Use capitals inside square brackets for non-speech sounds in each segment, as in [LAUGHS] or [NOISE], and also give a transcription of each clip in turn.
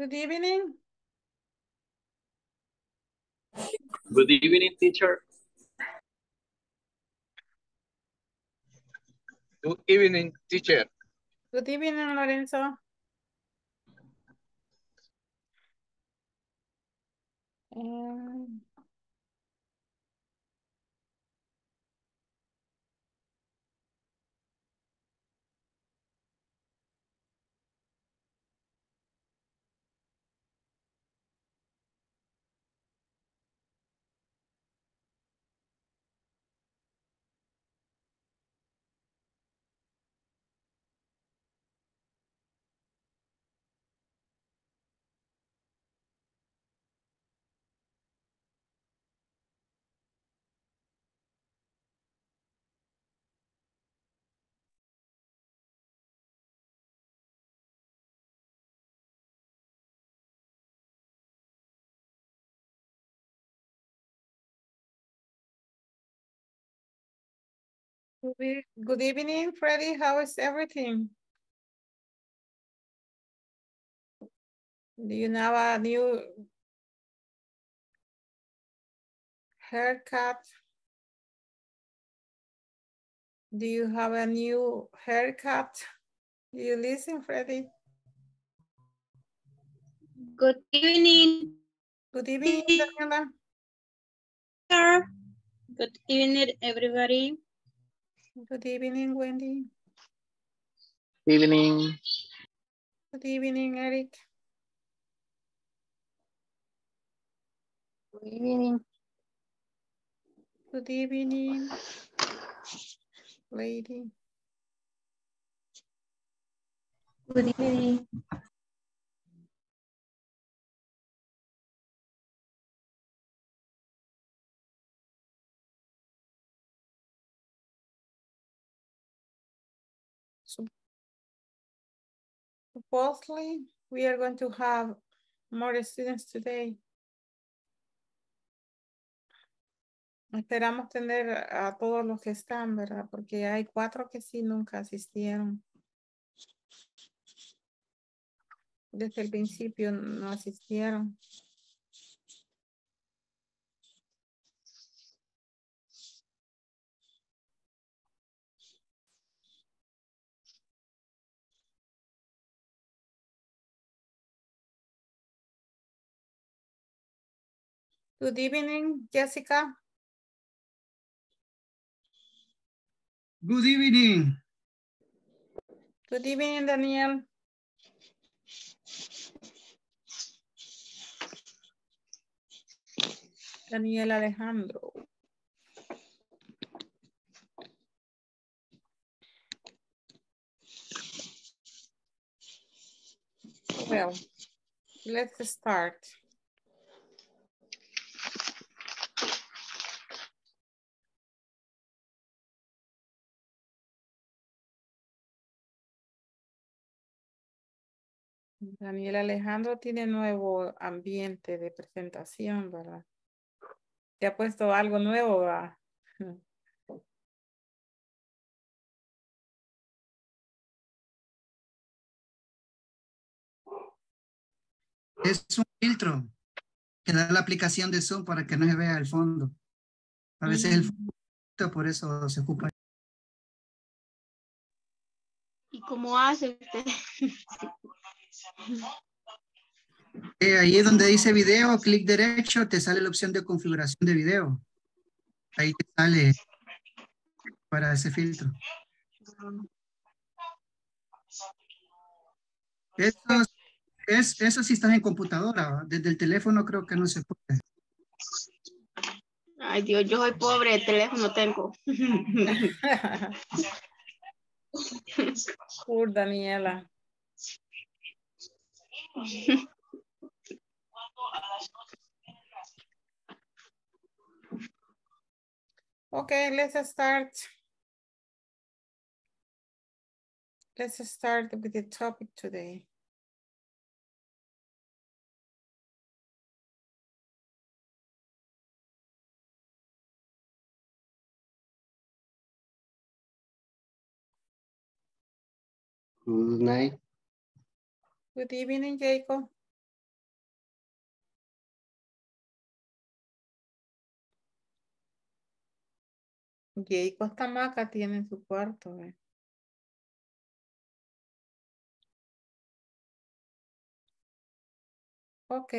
Good evening. Good evening, teacher. Good evening, teacher. Good evening, Lorenzo. Um, Good evening, Freddie. How is everything? Do you have a new haircut? Do you have a new haircut? Do you listen, Freddie? Good evening, Good evening, Daniela. Good evening, everybody. Good evening, Wendy. Evening. Good evening, Eric. Good evening. Good evening, lady. Good evening. Supposedly, we are going to have more students today. Esperamos tener a todos los que están, ¿verdad? Porque hay cuatro que sí nunca asistieron. Desde el principio no asistieron. Good evening, Jessica. Good evening. Good evening, Daniel. Daniel Alejandro. Well, let's start. Daniel Alejandro tiene nuevo ambiente de presentación, ¿verdad? ¿Te ha puesto algo nuevo? Es un filtro que da la aplicación de Zoom para que no se vea el fondo. A veces el fondo, por eso se ocupa. ¿Y cómo hace usted? [LAUGHS] Eh, ahí es donde dice video, clic derecho, te sale la opción de configuración de video. Ahí te sale para ese filtro. Eso, es, eso sí estás en computadora, desde el teléfono creo que no se puede. Ay, Dios, yo soy pobre, el teléfono tengo. [LAUGHS] Por Daniela. [LAUGHS] Okay, let's start. Let's start with the topic today. Good night. Good evening, Jacob. Jacob esta maca tiene en su cuarto. Eh. Ok.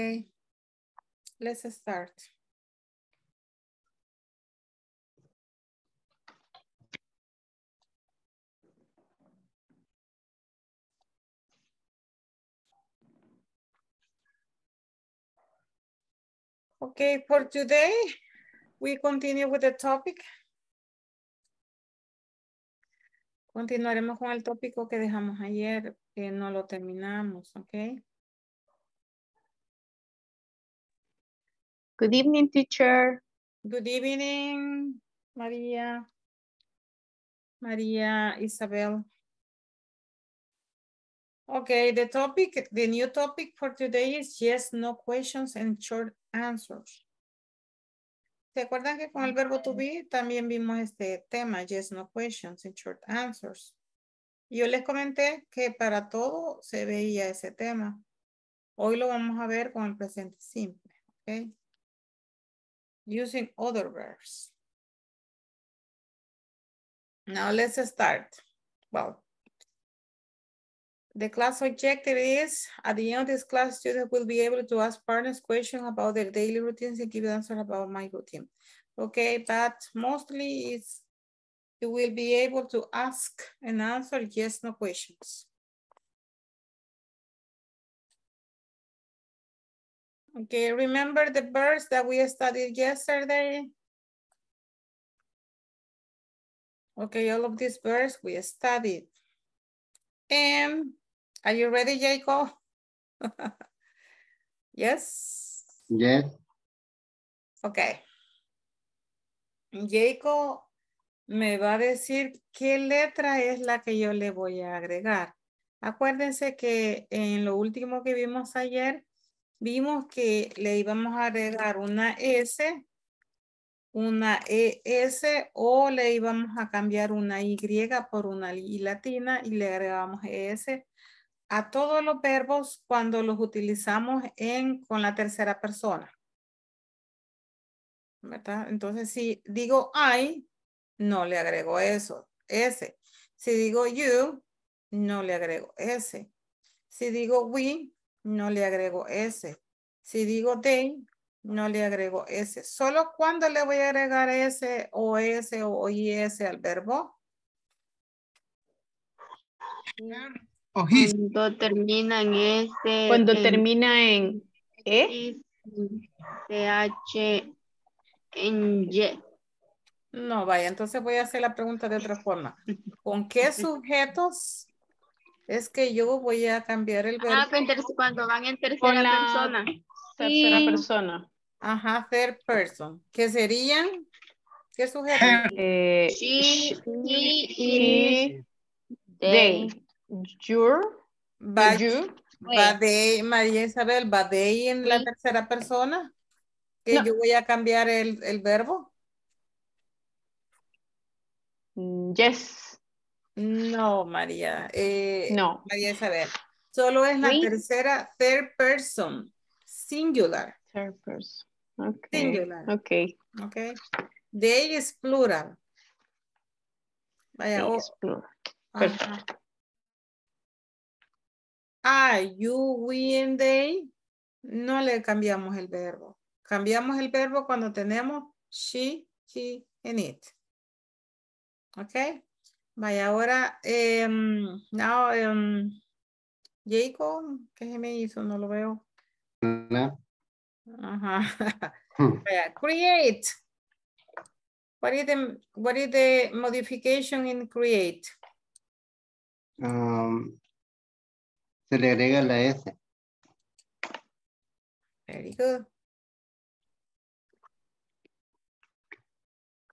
Let's start. Okay, for today, we continue with the topic. Continuaremos con el tópico que dejamos ayer, que no lo terminamos, ¿ok? Good evening, teacher. Good evening, María. María Isabel. Okay, the topic, the new topic for today is yes, no questions and short answers. ¿Se acuerdan que con el verbo to be también vimos este tema, yes, no questions and short answers? Yo les comenté que para todo se veía ese tema. Hoy lo vamos a ver con el presente simple, ¿ok? Using other verbs. Now let's start. Well, the class objective is, at the end of this class, students will be able to ask partners questions about their daily routines and give answers about my routine. Okay, but mostly it's, you will be able to ask and answer yes, no questions. Okay, remember the verbs that we studied yesterday? Okay, all of these verbs we studied. And are you ready, Jacob? [LAUGHS] yes? Yes, Okay. Jacob me va a decir qué letra es la que yo le voy a agregar. Acuérdense que en lo último que vimos ayer, vimos que le íbamos a agregar una S, una ES o le íbamos a cambiar una Y por una I latina y le agregamos ES a todos los verbos cuando los utilizamos en, con la tercera persona. ¿verdad? Entonces, si digo I, no le agrego eso, S. Si digo you, no le agrego S. Si digo we, no le agrego S. Si digo they, no le agrego S. Solo cuando le voy a agregar S o S o IS al verbo. O his. Cuando termina en este. Cuando en termina en E, CH en Y. No, vaya, entonces voy a hacer la pregunta de otra forma. ¿Con qué [LAUGHS] sujetos es que yo voy a cambiar el verbo? Ah, en ter- cuando van en Con tercera la- persona. tercera Sí. persona. Ajá, third person. ¿Qué serían? ¿Qué sujetos? Eh, She, sh- he, they, your, Va, you, va de, María Isabel, va de en la tercera persona. Que No. yo voy a cambiar el, el verbo. yes, No, María. eh, no, María Isabel. Solo es la tercera, third person. Singular. third person. Okay, Singular. okay, ¿Ok? They is plural. Vaya, o- yes, plural. ajá. I, you, we, and they. No le cambiamos el verbo. Cambiamos el verbo cuando tenemos she, he, and it. ¿Ok? Vaya, ahora, em, now, em, Jacob, ¿qué se me hizo? No lo veo. Ajá. Hmm. [LAUGHS] Vaya, create. What is the, what is the modification in create? Um, se le agrega la S. Very good.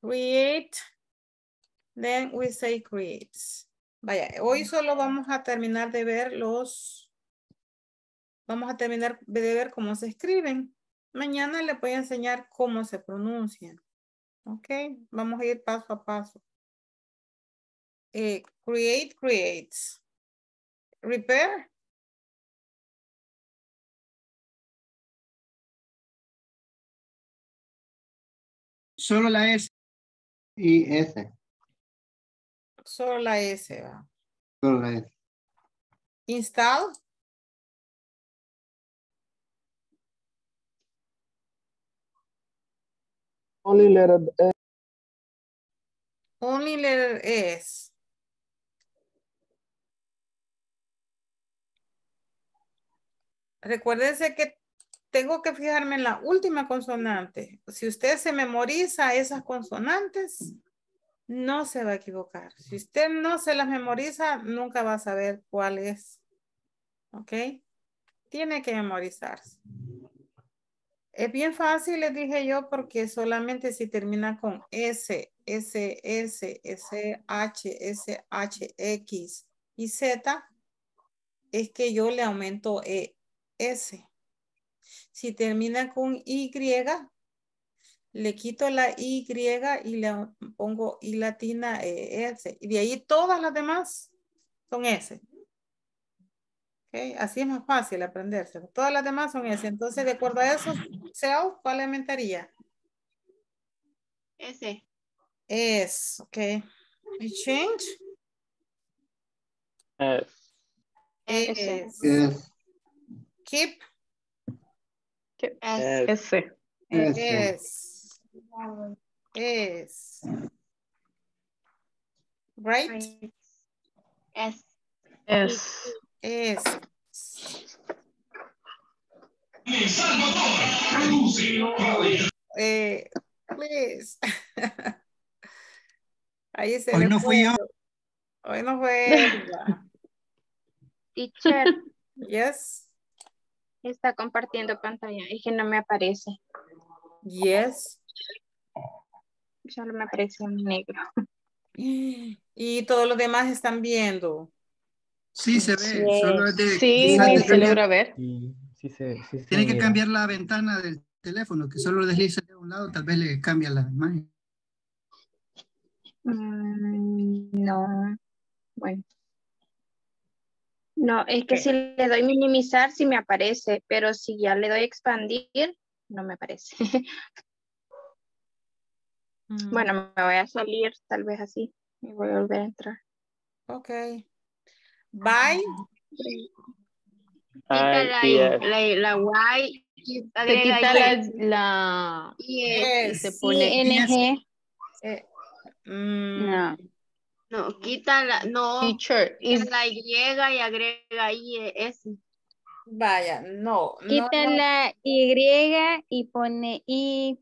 Create. Then we say creates. Vaya, hoy solo vamos a terminar de ver los, vamos a terminar de ver cómo se escriben. Mañana le voy a enseñar cómo se pronuncian. Ok, vamos a ir paso a paso. Eh, create, creates. Repair, Solo la S. Y S. Solo la S va. Solo la S. Install. Only letter S. Only letter S. Recuérdense que tengo que fijarme en la última consonante. Si usted se memoriza esas consonantes, no se va a equivocar. Si usted no se las memoriza, nunca va a saber cuál es. ¿Ok? Tiene que memorizarse. Es bien fácil, les dije yo, porque solamente si termina con S, S, S, S, H, S, H, X y Z, es que yo le aumento E, S. Si termina con Y, le quito la Y y le pongo I latina E, S. Y de ahí todas las demás son S. Okay, Así es más fácil aprenderse. Todas las demás son S. Entonces, de acuerdo a eso, self, ¿cuál aumentaría? S. Es, ok. Y change S. S. Keep S. S. S. es. Es. Right? S. S. Es. Eh, please. [LAUGHS] Ahí se Hoy le no fui yo. fue. Hoy no fue. [LAUGHS] Teacher, Yes. Está compartiendo pantalla. Es que no me aparece. Yes. Solo me aparece en negro. [GASPS] Y todos los demás están viendo. Sí, se ve. Sí. Solo es de, Sí, de se logra ver. Sí, sí se, sí se Tiene que mira. cambiar la ventana del teléfono, que solo desliza de un lado, tal vez le cambia la imagen. Mm, no. Bueno. No, es que si le doy minimizar, sí me aparece, pero si ya le doy expandir, no me aparece. [LAUGHS] Mm, Bueno, me voy a salir tal vez así y voy a volver a entrar. Ok. Bye. Quita la, la, la Y. y Se agrega quita la, la se pone ING, Eh, mm, no. No, quita la, no, teacher. quita Is la Y y agrega I, S. Vaya, no. no, Quita no. la Y y pone I,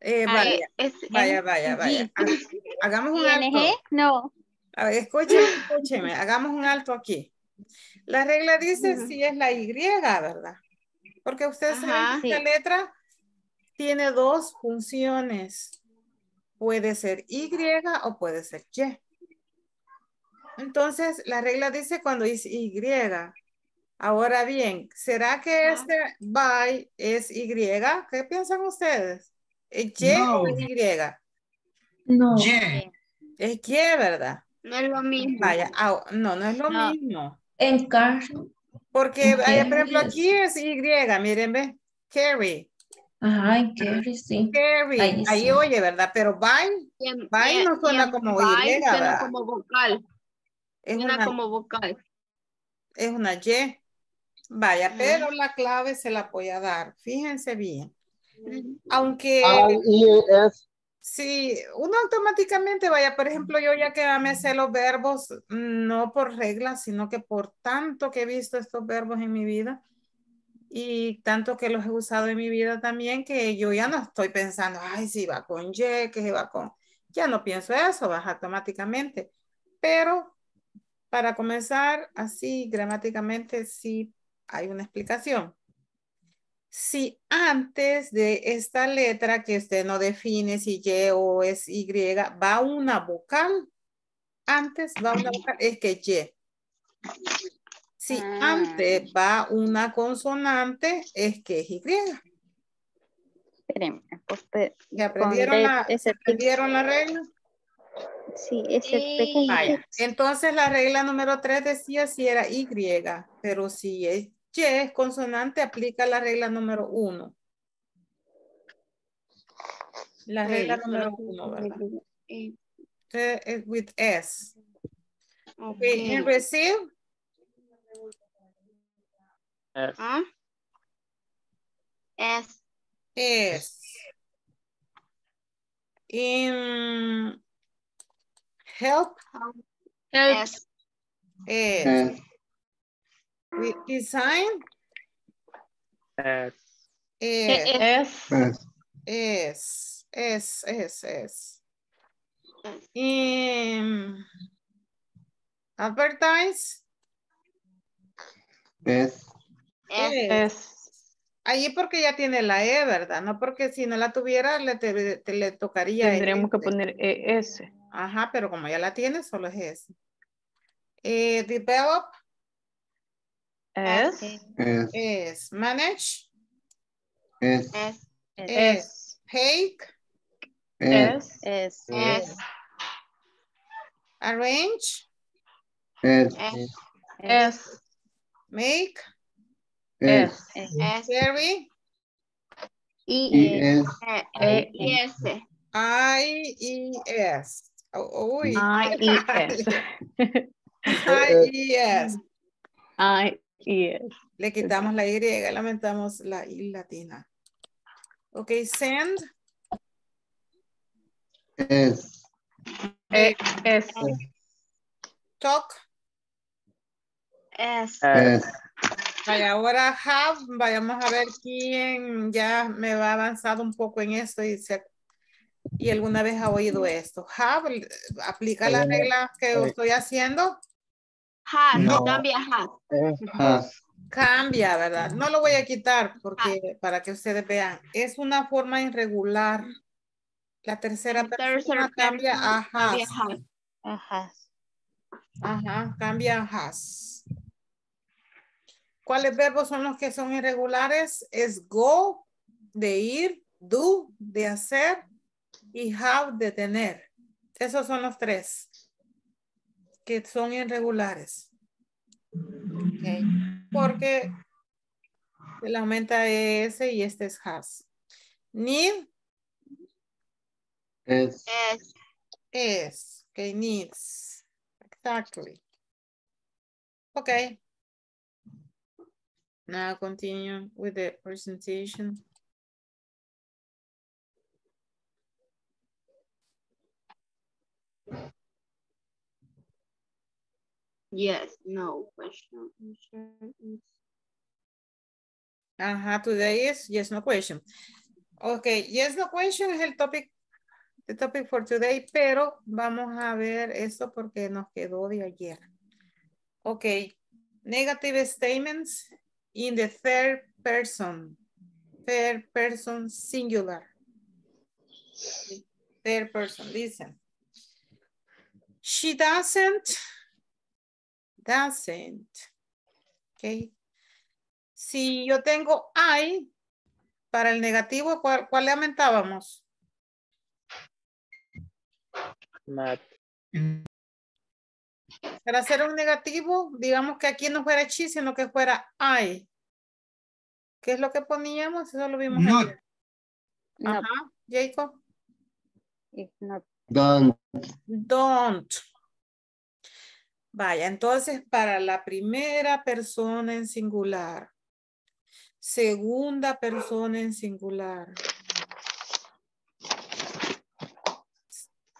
Eh, Ah, vaya, Es, vaya, vaya, vaya. Ha- Hagamos un alto. No. A ver, escúcheme, escúcheme. Hagamos un alto aquí. La regla dice Ujú. si es la Y, ¿verdad? Porque ustedes saben Ajá. que esta letra tiene dos funciones. Puede ser Y o puede ser Y. Entonces, la regla dice cuando es Y. Ahora bien, ¿será que Ajá. este by es Y? ¿Qué piensan ustedes? ¿Es Y No. o es Y? No. Y. Es Y, ¿verdad? no es lo mismo. Vaya, ah, no, no es lo No. mismo. En car. Porque, En vaya, por ejemplo, aquí es Y, miren, ve. Carry, Ajá, en Carrie, sí. carry. Ahí Ahí, sí. oye, ¿verdad? Pero by Y en- no suena en como bye Y, suena ¿verdad? como vocal. es Suena una, como vocal. es una Y. Vaya, Ujú. pero la clave se la voy a dar. Fíjense bien. Aunque I-E-S. si uno automáticamente vaya, por ejemplo, yo ya que me sé los verbos, no por regla, sino que por tanto que he visto estos verbos en mi vida y tanto que los he usado en mi vida también, que yo ya no estoy pensando, ay, si va con Y, que se va con... Ya no pienso eso, vas automáticamente. Pero para comenzar, así gramáticamente, sí hay una explicación. Si antes de esta letra que usted no define si Y o es Y, va una vocal, antes va una vocal, es que Y. Si Ah. antes va una consonante, es que es Y. Espérenme, usted, ¿Ya aprendieron, la, ese ¿aprendieron la regla? sí, ese Sí. pequeño. Vaya. Entonces la regla número 3 decía si era Y, pero si es Y es consonante, aplica la regla número 1. La regla solo número que- uno, ¿verdad? Eh, es with S. ok. Okay, in receive, S. Huh? S. S. In help. Help. S. S. With design. S. S. S. S. S. S. S. In advertise. S. Es. es. Es. Ahí porque ya tiene la E, ¿verdad? No porque si no la tuviera, le, te- te- le tocaría. Tendríamos que este. poner ES. Ajá, pero como ya la tiene, solo es. Eh, develop Es. S. es manage, S. Es. es take, S. Es. Es. Es. arrange, S. Es. Es. make, Es. Es. carry, Y S. E. S. I, E, S. Uy. I, E, S. I, E, S. I, E, S. Le quitamos la Y, lamentamos la I latina. Ok, send, S. E, S. talk. Es. S. Vaya, ahora have, vayamos a ver quién ya me va avanzado un poco en esto y, se, y alguna vez ha oído esto. Have, aplica las reglas que estoy haciendo, Has. No. Cambia has. Has. cambia, ¿verdad? No lo voy a quitar porque para que ustedes vean, es una forma irregular. La tercera persona Tercer cambia a cambia has. has. Ajá. Ajá, cambia a has. ¿Cuáles verbos son los que son irregulares? Es go, de ir, do, de hacer y have, de tener. Esos son los tres que son irregulares. Ok, Porque se le aumenta ese y este es has. Need S. Es. is, okay, needs. Exactly. Okay. Now continue with the presentation. Yes. No. Question. Ajá, today is yes, no question. Okay, yes, no question es el topic, the topic for today, pero vamos a ver esto porque nos quedó de ayer. Okay, negative statements in the third person, third person singular. Third person, listen. She doesn't, doesn't, okay. Si yo tengo I, para el negativo, ¿cuál, cuál le aumentábamos? Para hacer un negativo, digamos que aquí no fuera she, sino que fuera I. ¿Qué es lo que poníamos? Eso lo vimos ayer. No, Ajá, Jacob. Don't. Don't. Vaya, entonces para la primera persona en singular, segunda persona en singular,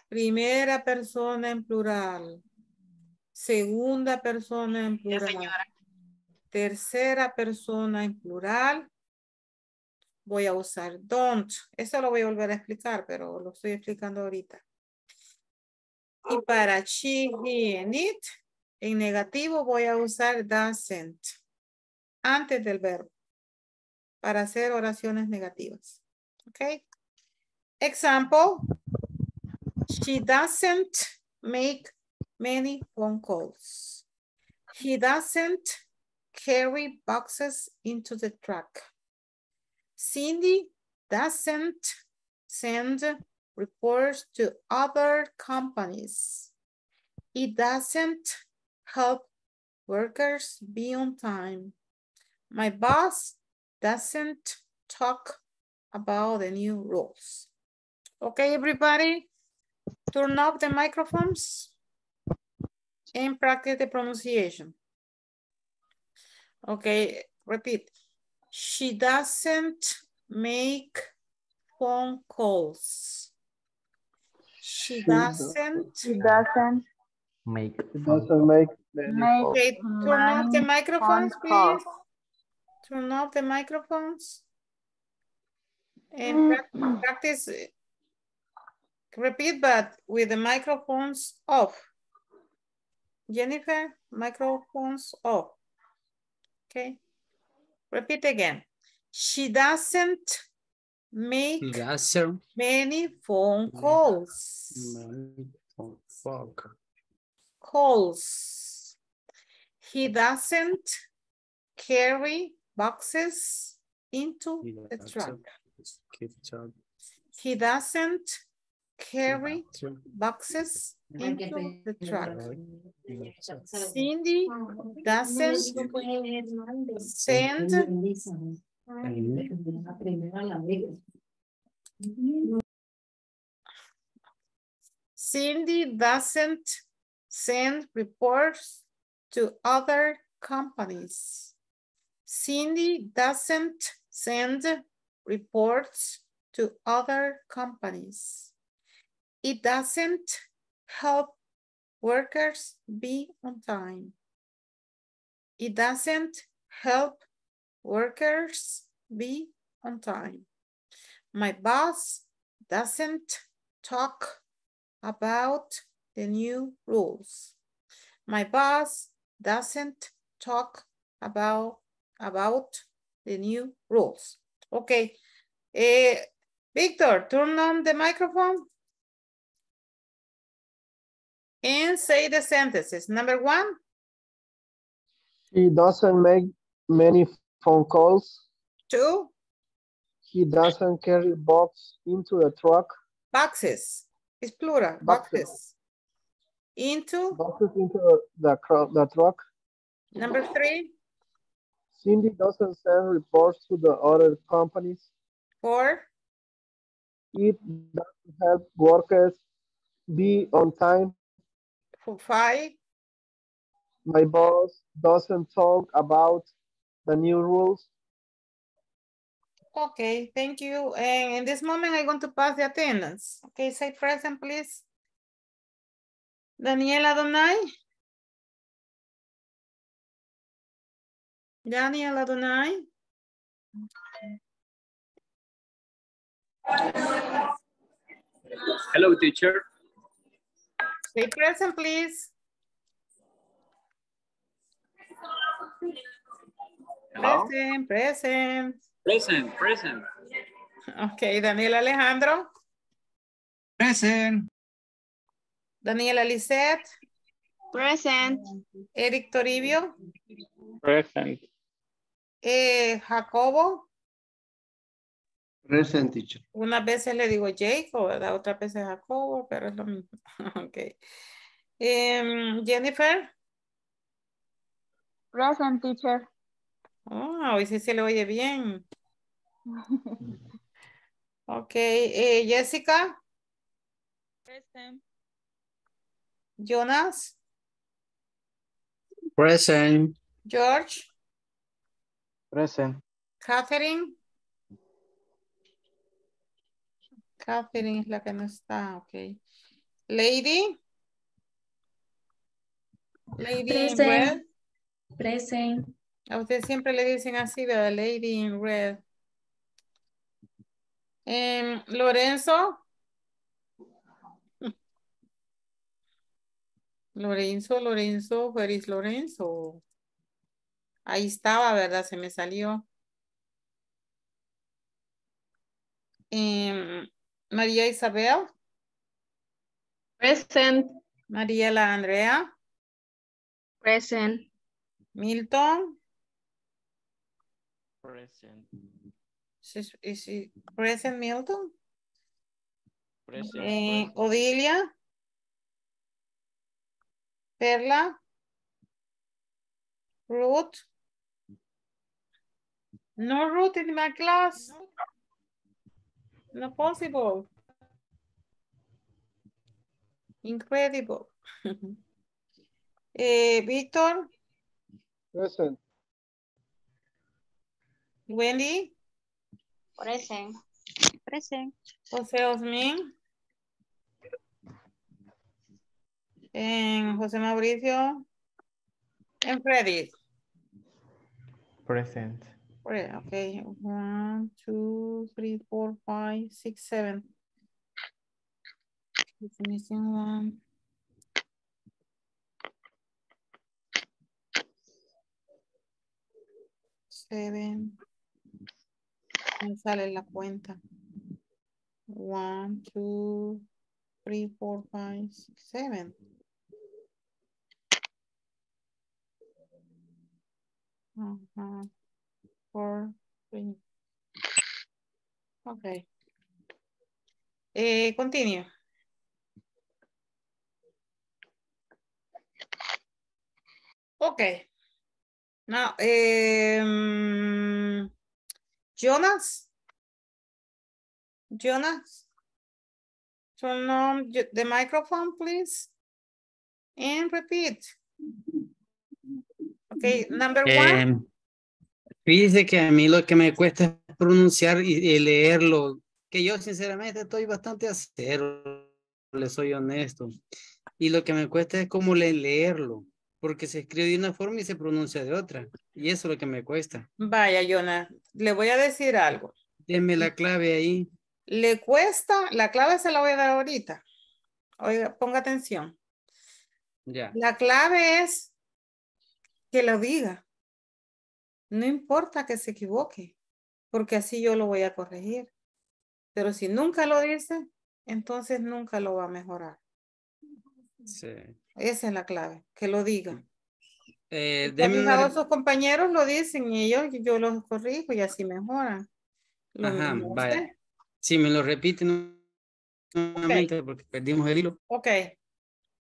primera persona en plural, segunda persona en plural, tercera persona en plural, voy a usar don't. Eso lo voy a volver a explicar, pero lo estoy explicando ahorita. Y para she, he, and it, en negativo voy a usar doesn't antes del verbo para hacer oraciones negativas. ¿Ok? Example. She doesn't make many phone calls. He doesn't carry boxes into the truck. Cindy doesn't send reports to other companies. It doesn't help workers be on time. My boss doesn't talk about the new rules. Okay, everybody, turn off the microphones and practice the pronunciation. Okay, repeat. She doesn't make phone calls. She doesn't. She doesn't Make. It doesn't make make. Okay, turn off the microphones, calls. please. Turn off the microphones. And practice. uh, Repeat, but with the microphones off. Jennifer, microphones off. Okay. Repeat again. She doesn't make doesn't many phone calls. phone calls. He doesn't carry boxes into the truck. He doesn't carry boxes into the truck. Cindy doesn't send Cindy doesn't send reports to other companies. Cindy doesn't send reports to other companies. It doesn't help workers be on time. It doesn't help workers be on time. My boss doesn't talk about the new rules. My boss doesn't talk about, about the new rules. Okay. Eh, Victor, turn on the microphone. And say the sentences. Number one, He doesn't make many phone calls. two, He doesn't carry box into the truck. boxes. It's plural, Boxes. boxes. Into, Boxes into the, cro- the truck. number three, Cindy doesn't send reports to the other companies. four, It doesn't help workers be on time. Four, five, My boss doesn't talk about the new rules. Okay, thank you. And in this moment, I'm going to pass the attendance. Okay, say present, please. Daniela Donai. Daniela Donai. Hello, teacher. Present, please. Hello. Present, present. Present, present. Okay, Daniel Alejandro. Present. Daniela Lisette. Present. Eric Toribio. Present. Eh, Jacobo. Present teacher. Unas veces le digo Jacob, ¿verdad? Otras veces Jacobo, pero es lo mismo. [LAUGHS] ok. Em, Jennifer. Present teacher. Oh, hoy sí se le oye bien. [LAUGHS] Ok. eh, Jessica. Present. Jonas. Present. George. Present. Catherine. Catherine es la que no está, ok. Lady. Lady in red. Present. Present. A usted siempre le dicen así, ¿verdad? Lady in red. Em, Lorenzo. Lorenzo, Lorenzo, where is Lorenzo? Ahí estaba, ¿verdad? Se me salió. Em, María Isabel. Present. María la Andrea. Present. Milton. Present. Is, is he present Milton? Present. Eh, Odilia. Perla. Ruth. No Ruth in my class. Not possible. Incredible. [LAUGHS] eh, Víctor, Present. Wendy, Present. Present. José Osmin. En José Mauricio. En Freddy. Present. Okay, one, two, three, four, five, six, seven. It's missing one. Seven. Me sale la cuenta. One, two, three, four, five, six, seven. Ajá. Four, three. Okay. Eh, continue. Okay. Now, um, Jonas. Jonas. Turn on the microphone, please. And repeat. Okay, number one. Fíjese que a mí lo que me cuesta es pronunciar y, y leerlo, que yo sinceramente estoy bastante a cero, le soy honesto. Y lo que me cuesta es cómo le- leerlo, porque se escribe de una forma y se pronuncia de otra. Y eso es lo que me cuesta. Vaya, Jonas, le voy a decir algo. Deme la clave ahí. Le cuesta, la clave se la voy a dar ahorita. Oiga, ponga atención. Ya. La clave es que lo diga. No importa que se equivoque, porque así yo lo voy a corregir. Pero si nunca lo dice, entonces nunca lo va a mejorar. Sí. Esa es la clave, que lo diga. Eh, una sus compañeros lo dicen y ellos, yo los corrijo y así mejoran. Lo Ajá, vaya. Si me lo repiten nuevamente porque perdimos el hilo. Okay.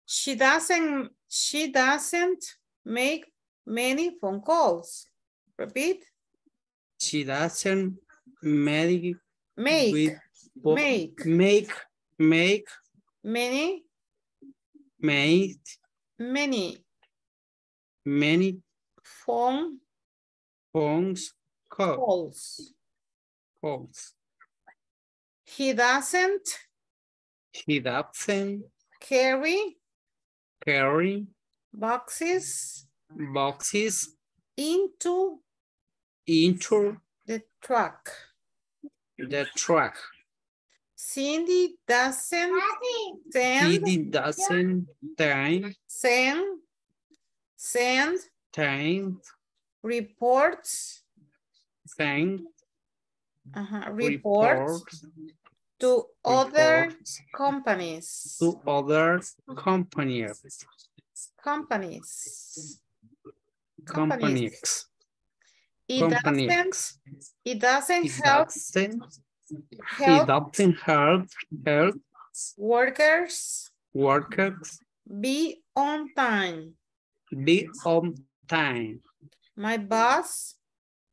She doesn't, she doesn't make many phone calls. Repeat. She doesn't make. Make, make. make make. Many, make many. Many. Phone phones call, calls. calls. He doesn't. He doesn't. Carry. Carry. Boxes. Boxes. Into into the truck. the truck. Cindy doesn't send, He doesn't time send, send time reports, send uh reports reports to other reports companies. to other companies. Companies. Companies. It doesn't, Companies. it doesn't It help, doesn't, it help doesn't help, help workers workers be on time. be on time. My boss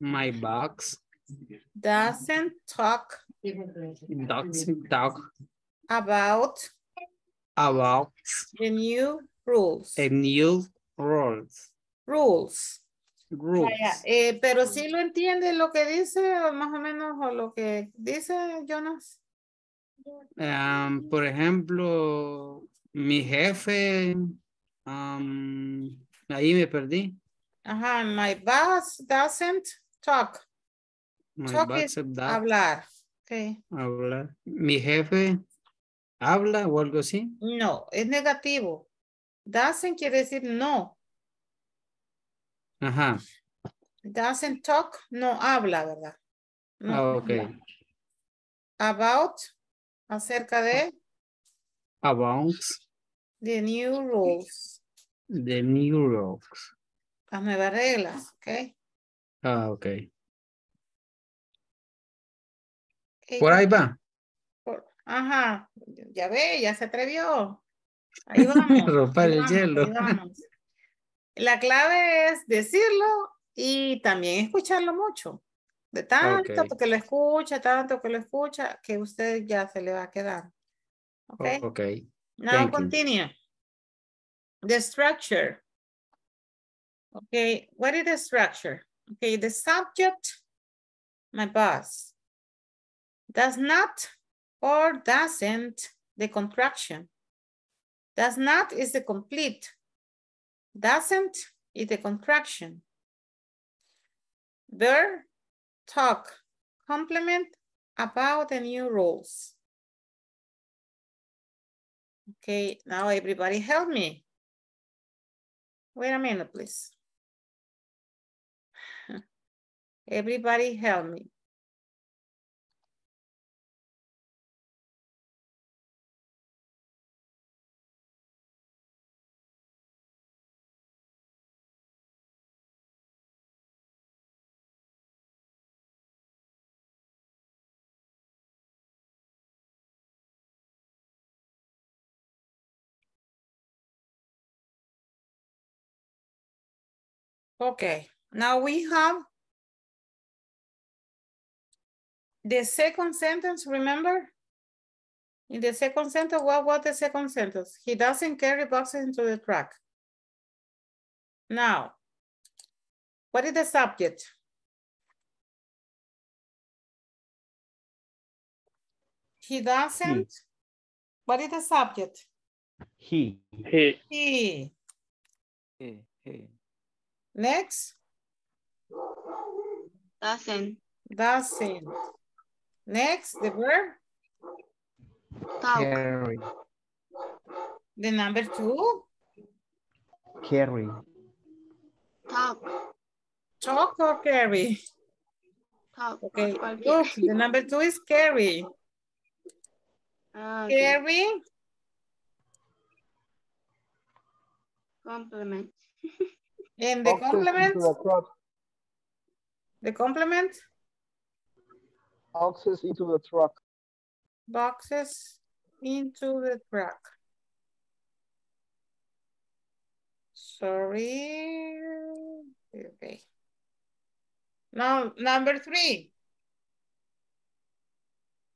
My boss. doesn't talk doesn't talk about about the new rules. a new rules. Rules. Rules. Vaya, eh, pero sí lo entiende lo que dice, o más o menos, o lo que dice Jonas. Um, por ejemplo, mi jefe, um, ahí me perdí. Ajá, my boss doesn't talk. My Talk boss is da- hablar. Okay. hablar. Mi jefe habla o algo así. No, es negativo. Doesn't quiere decir no. Ajá. Doesn't talk, no habla, ¿verdad? No Ah, ok. habla. About, acerca de About the new rules, the new rules. las nuevas reglas, ¿ok? Ah, ok. Por ahí va. por- Ajá, ya ve, ya se atrevió. [LAUGHS] Ahí vamos. Romper el hielo. ahí vamos. La clave es decirlo y también escucharlo mucho. De tanto que lo escucha, tanto que lo escucha, que usted ya se le va a quedar. ¿Ok? Ok. Now Thank you. continue. The structure. Okay, what is the structure? Okay, the subject, my boss. Does not or doesn't, the contraction. Does not is the complete. Doesn't is the contraction. Verb, talk, complement about the new rules. Okay, now everybody help me. Wait a minute, please. [LAUGHS] Everybody help me. Okay, now we have the second sentence, remember? In the second sentence, what was the second sentence? He doesn't carry boxes into the truck. Now, what is the subject? He doesn't. What is the subject? He. He. He. He. He. Next, Doesn't. doesn't. Next, the verb, Talk. Carry. the number two, Carry. Talk. talk or carry. Talk. Okay, Cualquier- look, the number two is carry. [LAUGHS] Ah, ok. Carry, Complement. [LAUGHS] and the complement, the complement, Boxes into the truck. boxes into the truck. Sorry, okay. Now, number three.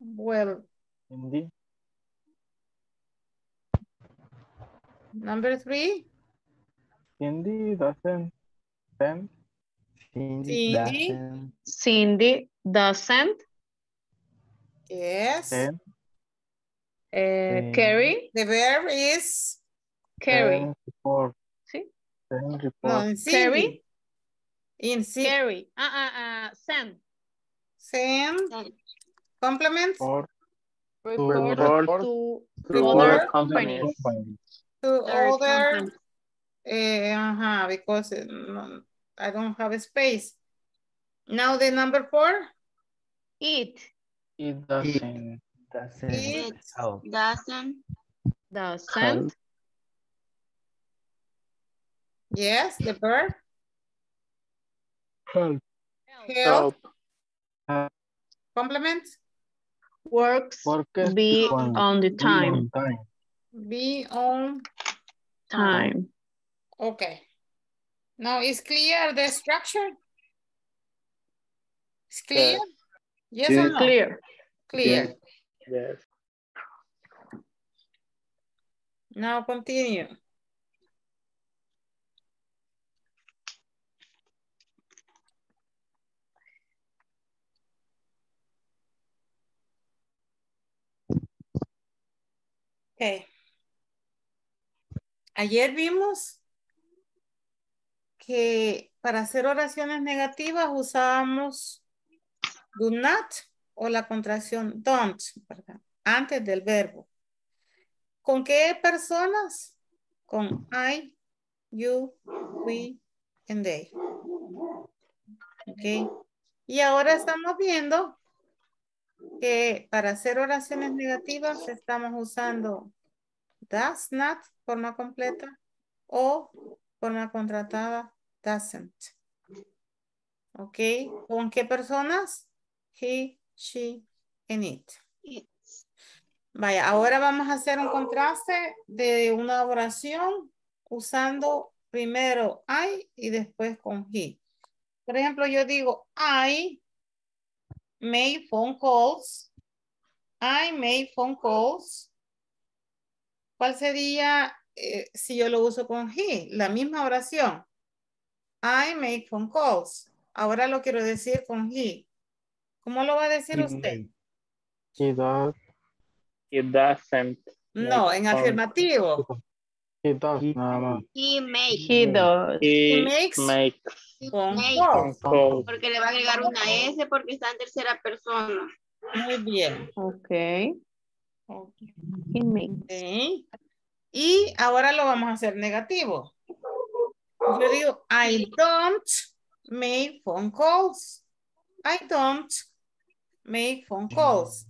Well, Hindi. number three, Hindi doesn't. Then. Cindy. doesn't. Cindy doesn't. yes. Then. Uh, Carrie, The verb is, Carrie. Then report. Sí. No, report. in Cindy. Carry? In Cindy. Carrie. Ah, ah, ah, send. Send, Send. complement Report. Report report to to other other companies. Company. to Other other, company. eh, uh-huh, because eh, I don't have a space. Now the number four, It It doesn't. Doesn't. It help. Doesn't. doesn't. yes, the verb, Help. help, Help. complement, Works Workers be on- on the be time. on time. be on, Time. Okay. Now is clear the structure? It's clear? Yes or no? Clear. Clear. Yes. Now continue. Okay. Ayer vimos que para hacer oraciones negativas usábamos do not o la contracción don't. Antes del verbo. ¿Con qué personas? Con I, you, we, and they. Ok. Y ahora estamos viendo que para hacer oraciones negativas estamos usando does not, forma completa, o forma contratada, doesn't. Ok. ¿Con qué personas? He, she, and it. Vaya, ahora vamos a hacer un contraste de una oración usando primero I y después con he. Por ejemplo, yo digo I made phone calls. I made phone calls ¿Cuál sería eh, si yo lo uso con he? La misma oración. I make phone calls. Ahora lo quiero decir con he. ¿Cómo lo va a decir He usted? He does. He doesn't. No, en afirmativo. He does, nada más. He make. He does. He makes makes Phone calls. calls. Porque le va a agregar una S porque está en tercera persona. Muy bien. Okay. He makes. Ok. Y ahora lo vamos a hacer negativo. Yo digo, I don't make phone calls. I don't make phone calls.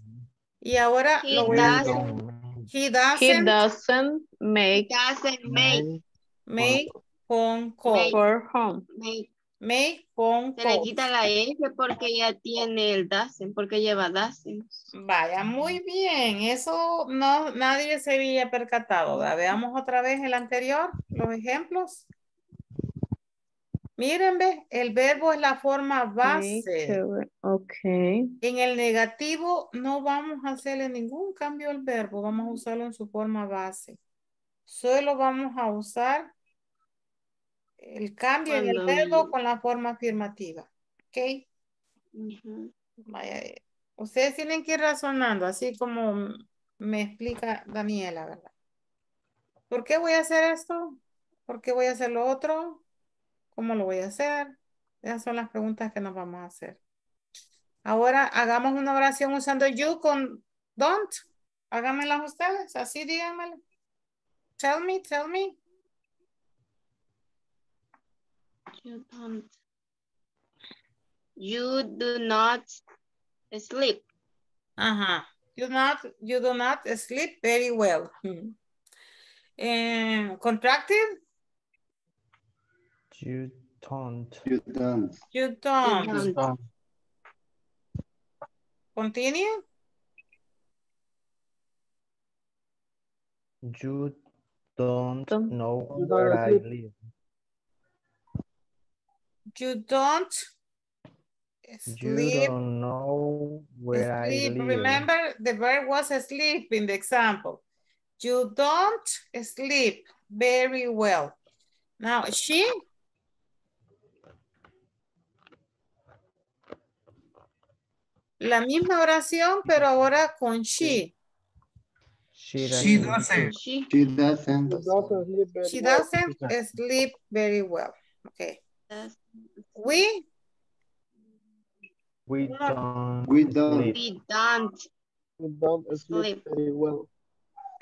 Y ahora He lo voy a hacer. doesn't, He He doesn't doesn't make doesn't make, make phone calls. for home. make. Make phone Se le calls. quita la S porque ya tiene el doesn't, porque lleva doesn't. Vaya, muy bien. Eso no, nadie se había percatado. ¿verdad? Veamos otra vez el anterior, los ejemplos. Miren, ve, el verbo es la forma Make, base. uh, Okay. En el negativo no vamos a hacerle ningún cambio al verbo, vamos a usarlo en su forma base. Solo vamos a usar el cambio en el verbo con la forma afirmativa. ¿Ok? Ujú. Vaya, eh, ustedes tienen que ir razonando, así como me explica Daniela, ¿verdad? ¿Por qué voy a hacer esto? ¿Por qué voy a hacer lo otro? ¿Cómo lo voy a hacer? Esas son las preguntas que nos vamos a hacer. Ahora hagamos una oración usando you con don't. Háganmelas ustedes, así díganmelo. Tell me, tell me. You don't. You do not sleep. Ajá. You not, you do not sleep very well. Hmm. Eh, contracted? You don't. You don't. You don't. You don't. Continue. You don't Don't- know You don't where I sleep. live. You don't sleep. You don't know where I live. Remember, the verb was sleep in the example. You don't sleep very well. Now, she, la misma oración, pero ahora con she. She She doesn't. doesn't. She She doesn't. She well. doesn't sleep very well. Okay. We, We don't. We don't. sleep. We don't. We don't sleep very well.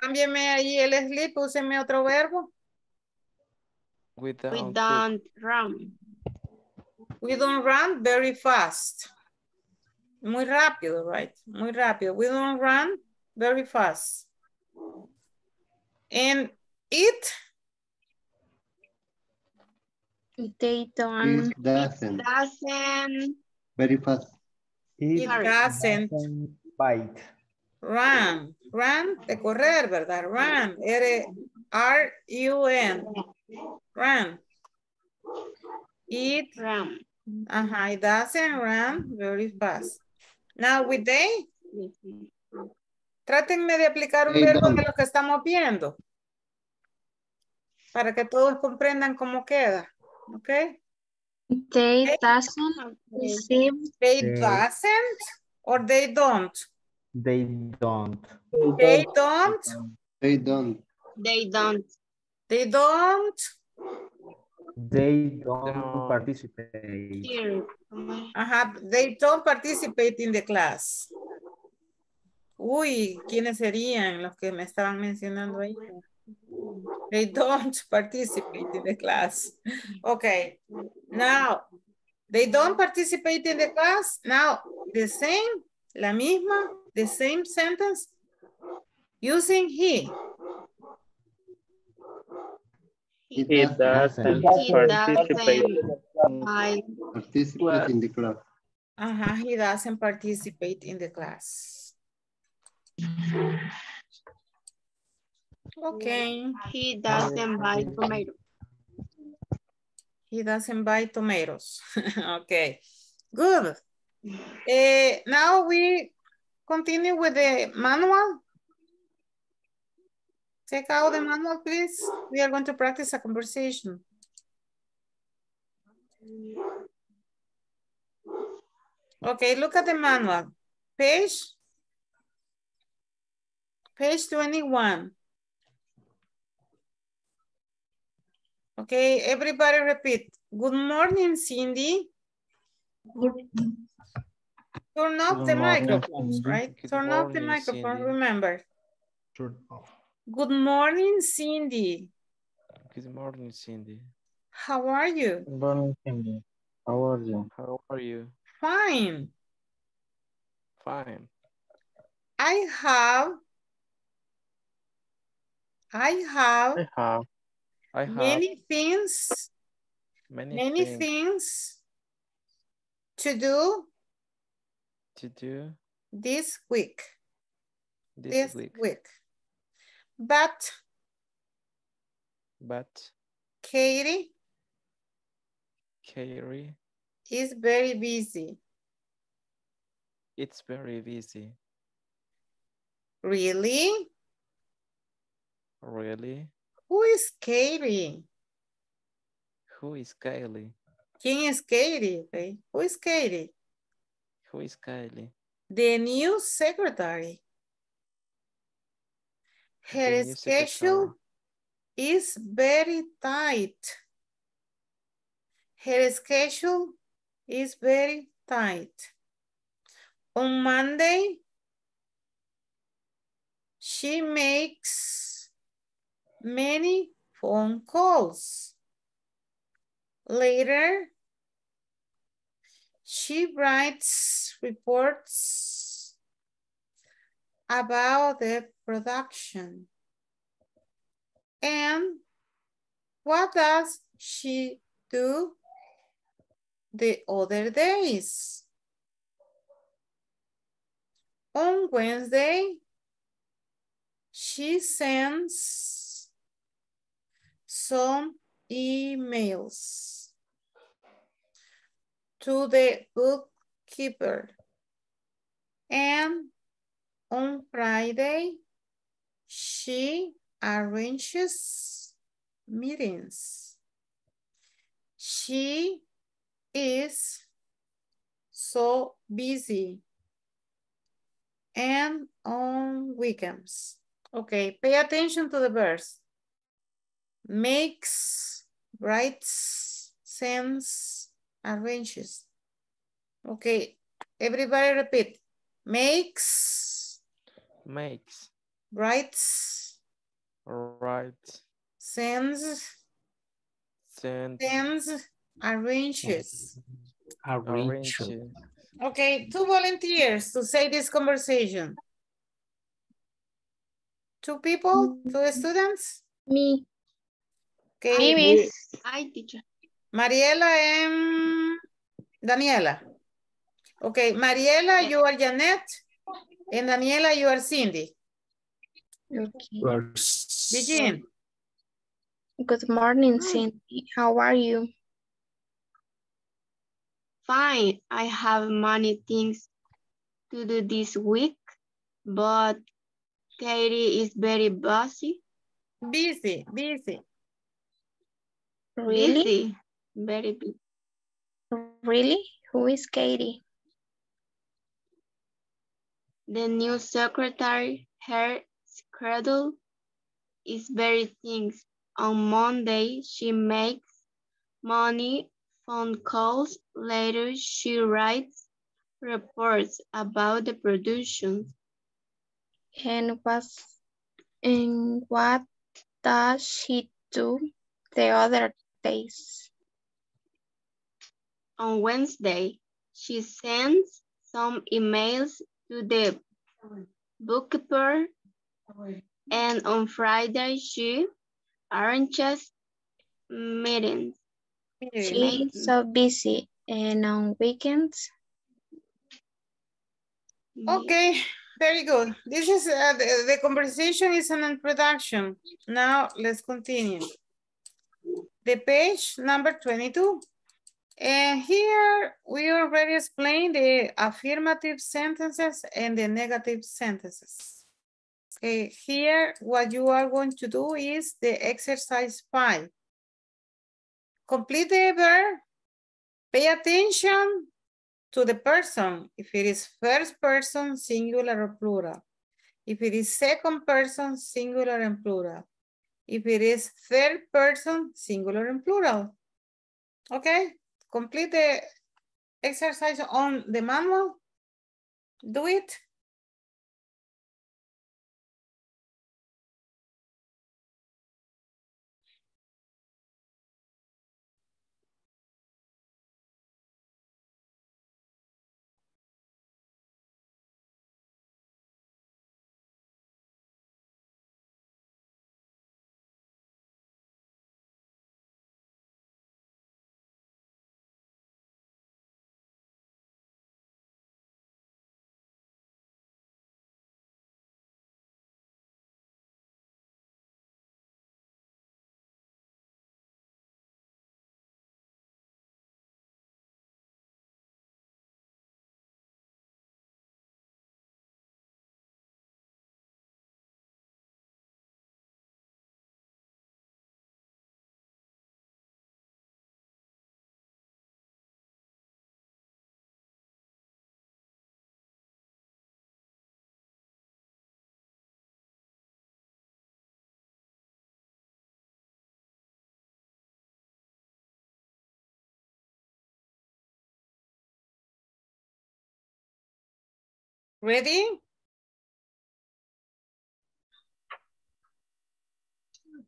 cámbiame ahí el sleep, úseme otro verbo. We don't run. We don't run very fast. Muy rápido, right? Muy rápido. We don't run very fast. And it, They don't. It doesn't. Doesn't Very fast. it Sorry. doesn't Bite. run. Run de correr, ¿verdad? Run. R, R-U-N. Run. It, run. ajá, it doesn't run very fast. Now with they, trátenme de aplicar un verbo de lo que estamos viendo. Para que todos comprendan cómo queda. ¿Ok? They doesn't receive. They They- doesn't or they don't. They don't. They don't. They don't. They don't. They don't. They don't participate. Here. Ajá, they don't participate in the class. Uy, ¿quiénes serían los que me estaban mencionando ahí? They don't [LAUGHS] participate in the class. Okay, now, they don't participate in the class. Now, the same, la misma, the same sentence using he. It He doesn't doesn't He participate. doesn't. I participate in the class. Ajá, he doesn't participate in the class. Okay. he doesn't buy tomatoes. He doesn't buy tomatoes. okay, good. Eh, now we continue with the manual. Take out the manual, please. We are going to practice a conversation. Okay, look at the manual. Page, page 21. Okay, everybody repeat. Good morning, Cindy. Turn off Good the morning, microphone, Cindy. right? Good Turn off the microphone, Cindy. remember. Turn off. Good morning, Cindy. Good morning, Cindy. How are you? Good morning, Cindy. How are you? How are you? Fine. Fine. I have, I have I have, I have many things, many, many things things to do to do this week, this, this week, week. But but Katie Carrie, is very busy. it's very busy. Really? Really? Who is Katie? Who is Kylie? ¿Quién es Katie? Who is Katie? Who is Kylie? The new secretary. Her schedule is very tight. Her schedule is very tight. On Monday, she makes many phone calls. Later, she writes reports about the production. And what does she do the other days? On Wednesday, she sends some emails to the bookkeeper. And on Friday, she arranges meetings. She is so busy and on weekends. Okay, pay attention to the verbs. Makes, writes, sends, arranges. Okay, everybody repeat. Makes, Makes, writes, right, sends, send, sends, arranges. Arrange. arrange. Okay, two volunteers to say this conversation. Two people, two students? Me. Okay. Me, miss. Hi, teacher. Mariela and Daniela. Okay, Mariela, you are Janet. And Daniela, you are Cindy. Okay. Begin. Good morning, Cindy. How are you? Fine, I have many things to do this week, but Katie is very busy. Busy, busy. Really? Busy, very busy. Really? Who is Katie? The new secretary, her schedule is very things. On Monday, she makes money phone calls. Later, she writes reports about the production. And was and what does she do the other days? On Wednesday, she sends some emails to the bookkeeper. And on Friday, she arranges meetings. She is so busy. And on weekends? Okay, very good. This is, uh, the, the conversation is an introduction. Now let's continue. The page number 22. And here we already explained the affirmative sentences and the negative sentences. Okay, here what you are going to do is the exercise five. Complete the verb. Pay attention to the person. If it is first person, singular or plural. If it is second person, singular and plural. If it is third person, singular and plural. Okay, complete the exercise on the manual. Do it. Ready?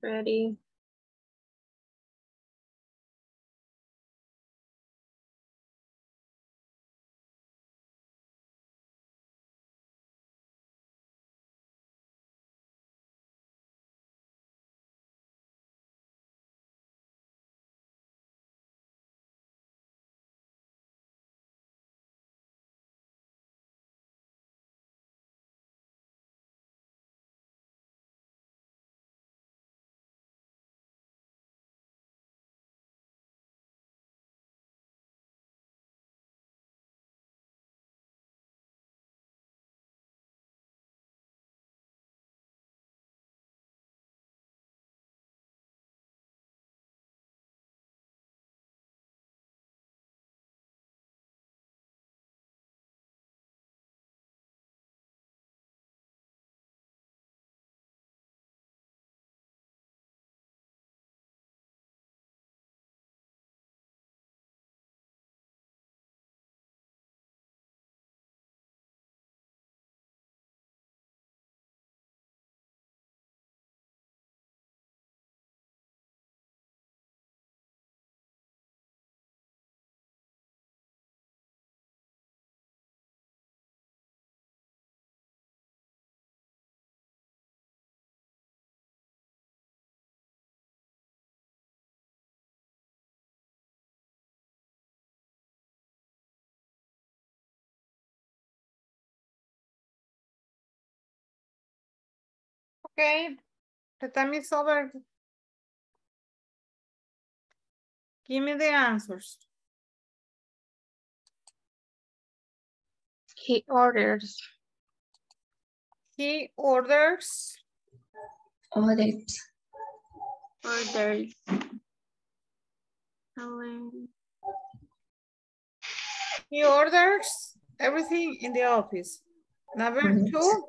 Ready. Okay, the time is over. Give me the answers. He orders. He orders. Orders. Orders. He orders everything in the office. Number two, Doesn't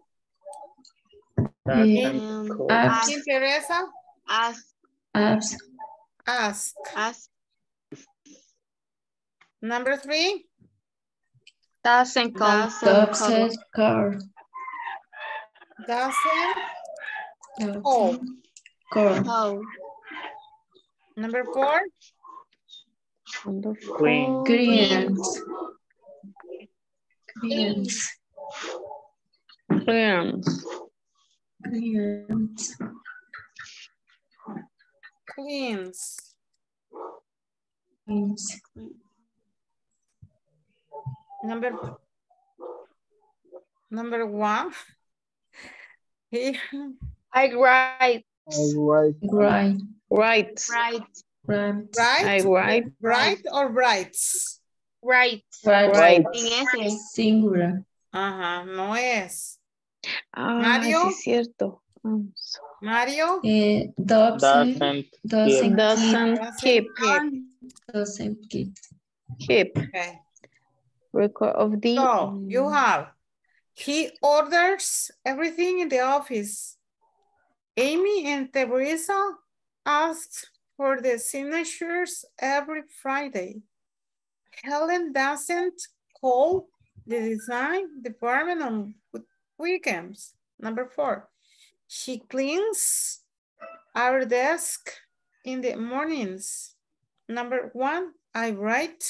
Um. Ask. ¿quién Teresa? Ask. Ask. Ask. Ask. Number three, Doesn't. Doesn't Doesn't Oh. Number four, Number Queen. Greens. Greens. Clearance. Greens. cleans. Greens. Number, number one. He, I write. All right. Right. Right. Right. Right. I right, write. right or brights? Right. Right. Right. Singular. Ajá, no es. Ah, Mario? sí es cierto. Mario. Eh, doesn't, Doesn't doesn't, Doesn't keep, doesn't keep. keep Okay. record of the. So you have, he orders everything in the office. Amy and Teresa asked for the signatures every Friday. Helen doesn't call the design department on w- weekends. Number four, she cleans our desk in the mornings. Number one, I write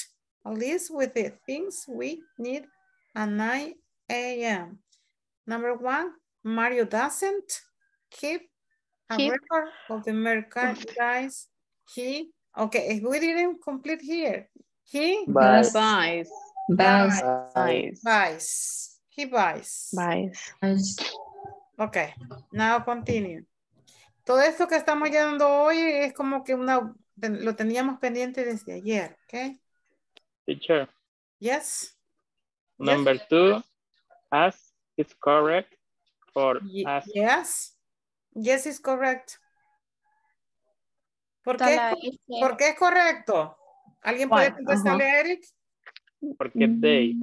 a list with the things we need at 9 a.m. Number one, Mario doesn't keep a Keep. record of the merchandise he, okay, we didn't complete here. He Buys. Buys, Buys. buys, buys, he buys. buys. Ok, now continue. Todo esto que estamos llenando hoy es como que una, lo teníamos pendiente desde ayer, ¿ok? Teacher, Yes? number two, as is correct for Ye- as. Yes. Yes is correct. ¿Por qué, la S. ¿Por qué es correcto? ¿Alguien puede contestarle a Eric? Porque they.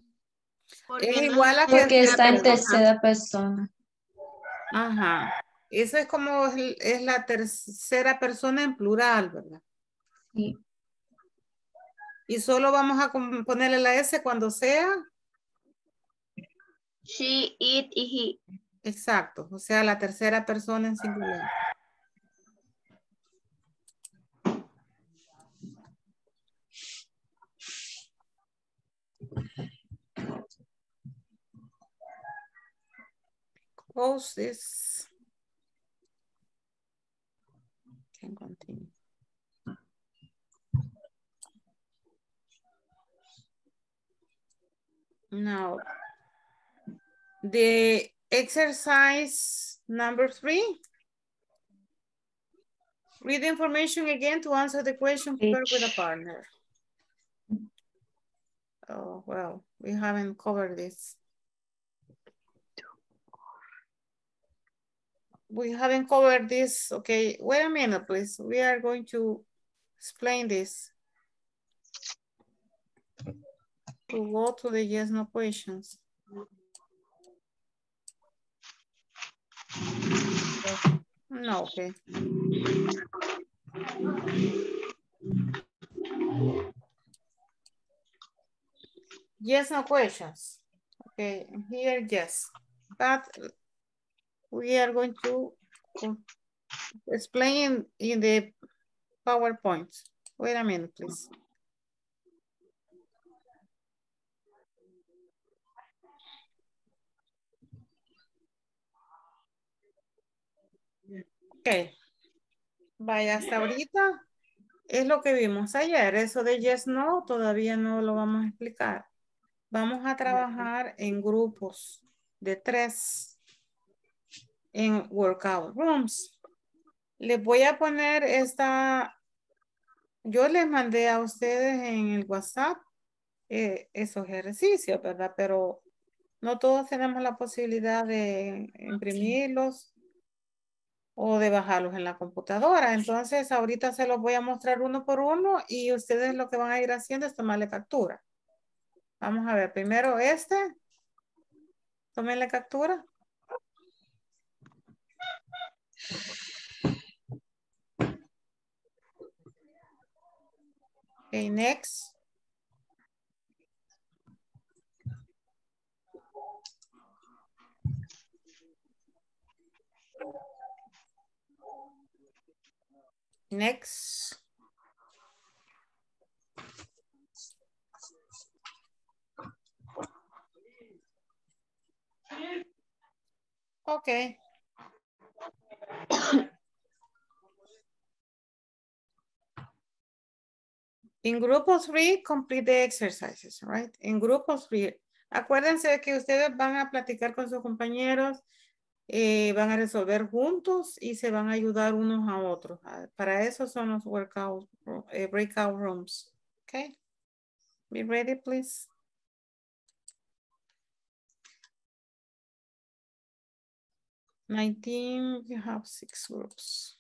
Porque Es igual a Porque está en tercera persona. Ajá. Eso es como es es la tercera persona en plural, ¿verdad? Sí. Y solo vamos a ponerle la S cuando sea. She, it y he. Exacto. O sea, la tercera persona en singular. Close this. Can continue. Now, the exercise number three. Read the information again to answer the question prepared with a partner. Oh, well, we haven't covered this. We haven't covered this. Okay, wait a minute, please. We are going to explain this. To go to the yes, no questions. No, okay. Yes, no questions. Okay, here, yes. But we are going to explain in the PowerPoint. Wait a minute, please. Ok. Vaya, hasta ahorita es lo que vimos ayer. Eso de yes, no, todavía no lo vamos a explicar. Vamos a trabajar en grupos de tres en workout rooms. Les voy a poner esta, yo les mandé a ustedes en el WhatsApp eh, esos ejercicios, ¿verdad? Pero no todos tenemos la posibilidad de imprimirlos o de bajarlos en la computadora. Entonces, ahorita se los voy a mostrar uno por uno y ustedes lo que van a ir haciendo es tomarle captura. Vamos a ver, primero este. Tómenle captura. Okay, next. Next. Okay. [COUGHS] In grupo 3, complete the exercises, right? En grupo 3, acuérdense que ustedes van a platicar con sus compañeros, eh, van a resolver juntos y se van a ayudar unos a otros. Ah, Para eso son los workout, eh, breakout rooms. Okay. Be ready, please. 19, you have six groups.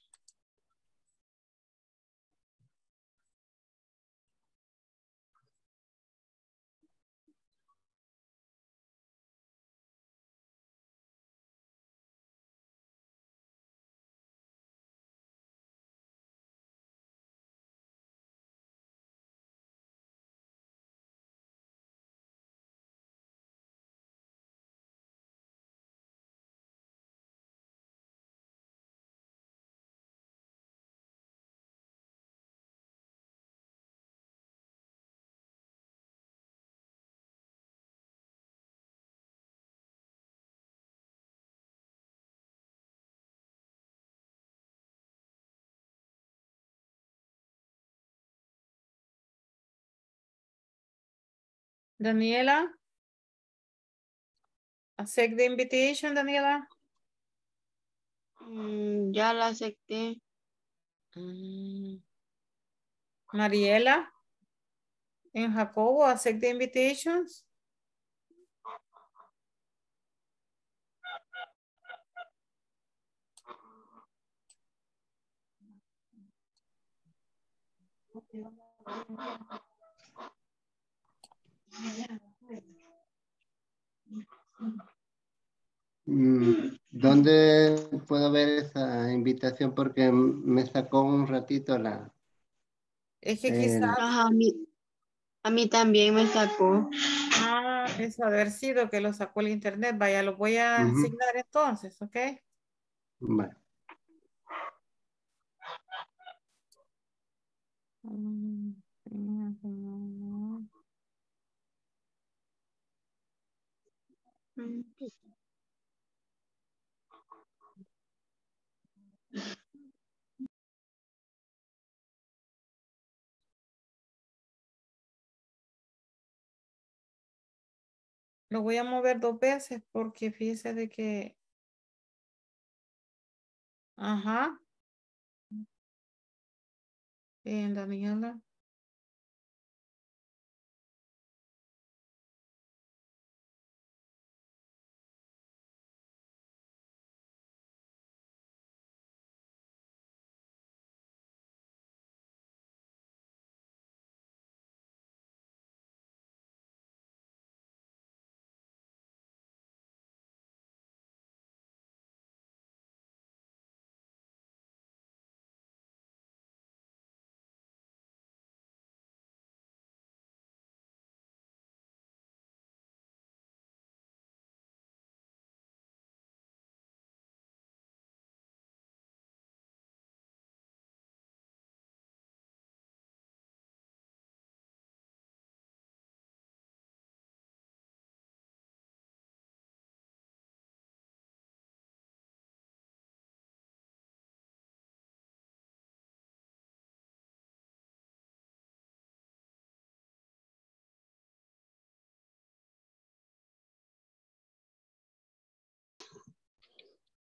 Daniela? Accept the invitation, Daniela. Mm, ya la acepté. Mm. Mariela? And Jacobo, accept the invitations? Mm, ¿Dónde puedo ver esa invitación? Porque me sacó un ratito la... Es que quizás, a mí, a mí también me sacó. ah, eso haber sido que lo sacó el internet. Vaya, lo voy a asignar entonces, ¿ok? Vale. Mm, mm, Mm. Lo voy a mover dos veces porque fíjese de que... Ajá. Bien, Daniela.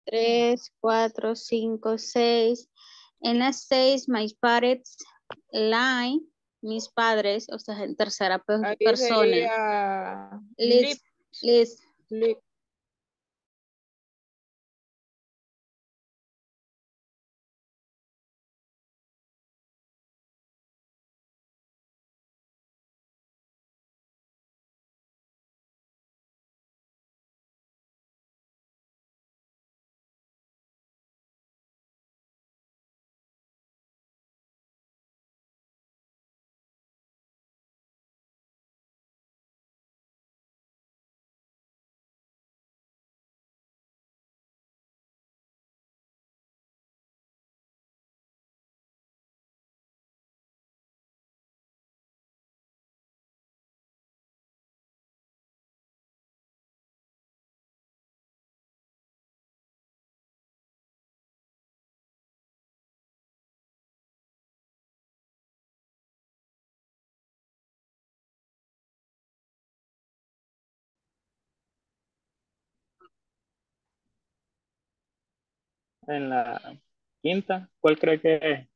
Tres, cuatro, cinco, seis. En las seis, my parents line, mis padres, o sea, en tercera persona. sería Liz, Liz. En la quinta, ¿cuál cree que es?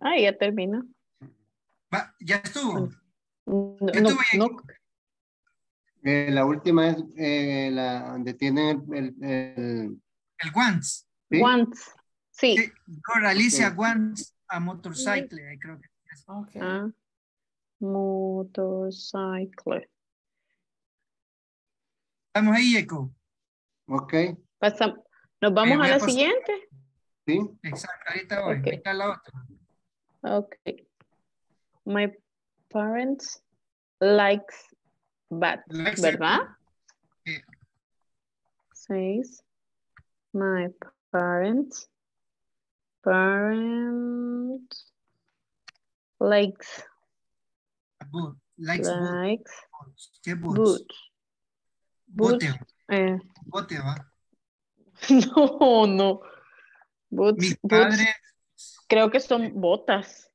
Ah, ya terminó. Va, ya estuvo. No, Ya no, Eh, la última es eh, la donde tienen el, el, el- El once. ¿sí? once. Sí. Alicia wants a motorcycle. ahí creo que es. Okay. Ah, motorcycle. Estamos ahí, Eco. Ok, Nos vamos a a la siguiente. sí. Exacto, ahorita voy. Ok. Ahorita la otra. Okay. My parents likes bats, Likes ¿verdad? Sí. Says my parents parents likes Boot. Likes likes ¿Qué boots? boots. Boots. Bote. eh, Bote, va. [LAUGHS] no, no. Boots, Mis padres. Creo que son botas.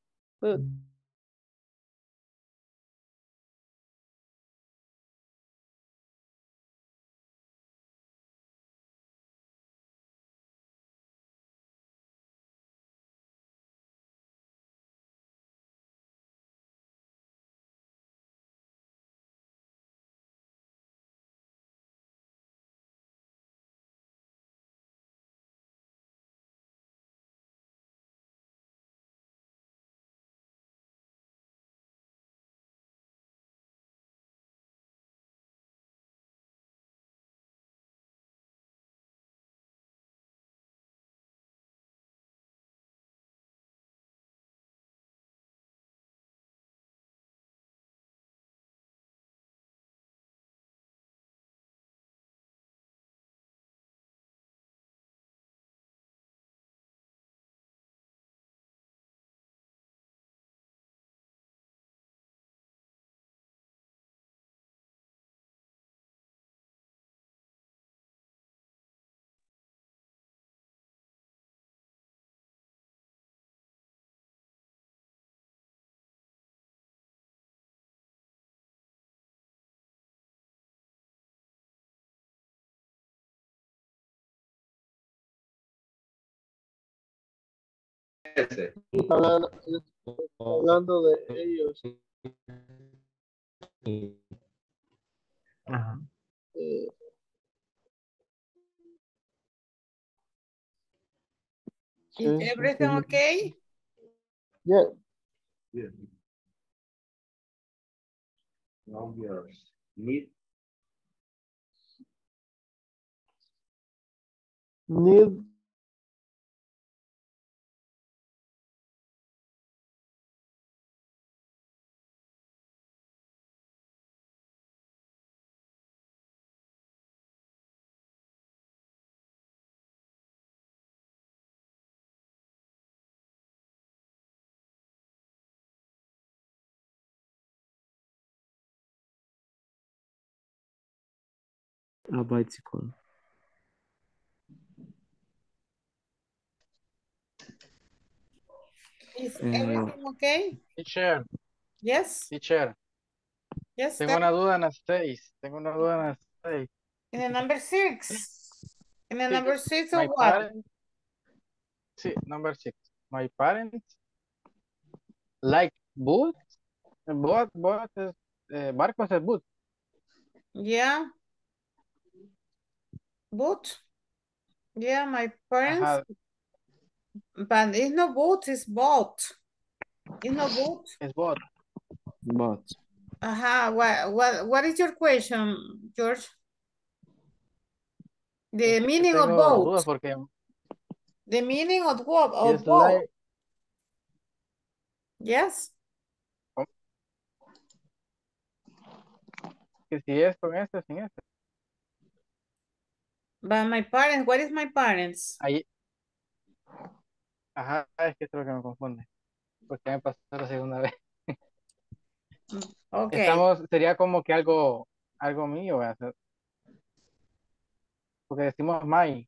Está hablando, está hablando de ellos. Ajá. Eh, Is sí, sí, everything sí. okay? Yeah. Need Need Arbeitssekonden. Is eh, everything okay? Teacher. Yes. Teacher. Yes. Tengo una duda en Tengo una duda en In the number 6. In the number 6 or what? Parents, sí, number 6. My parents like boots. What, what is, uh, eh, Marcos is boots. Yeah. Boot. Yeah, my parents, Ajá, but it's no boot, it's boat. It's no boot. es boat. But Aha, what, what, what is your question, George? The Es meaning of boat. porque The meaning of what, of es boat. like, Yes. que si es con este sin este. But my parents, what is my parents? Ahí, ajá, es que es lo que me confunde. Porque me pasó la segunda vez. Okay. Estamos, sería como que algo, algo mío, ¿verdad? Porque decimos my.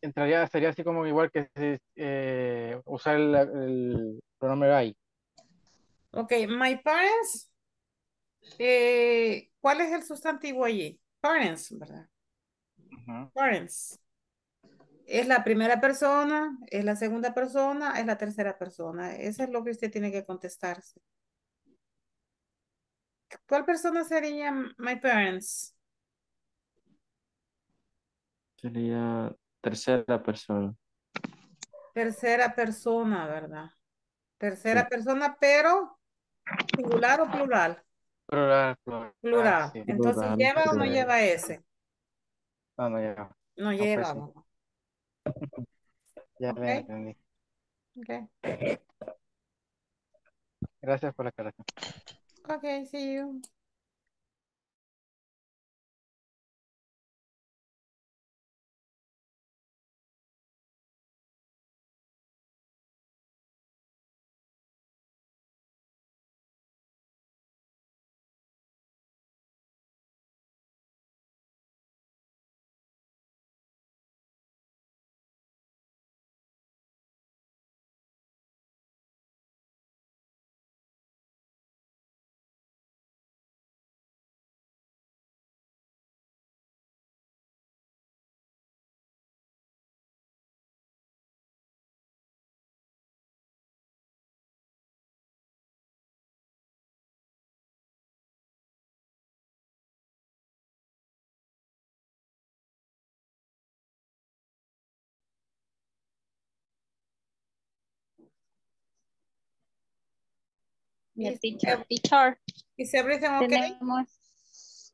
Entraría, sería así como igual que eh, usar el, el pronombre I. Okay, my parents. Eh, ¿cuál es el sustantivo allí? Parents, ¿verdad? Parents. ¿Es la primera persona? ¿Es la segunda persona? ¿Es la tercera persona? Eso es lo que usted tiene que contestarse. ¿Cuál persona sería my parents? Sería tercera persona. Tercera persona, ¿verdad? Tercera Sí. persona, pero singular o plural. Plural, plural. Plural. sí. Entonces, Plural, ¿lleva o no plural. lleva ese? No, no, [LAUGHS] ya. No pues lleva. sí. ¿verdad? Ya Ok. me entendí. Ok. Gracias por la aclaración. Okay, see you. Yeah, Is teacher, teacher, Is everything okay? tenemos,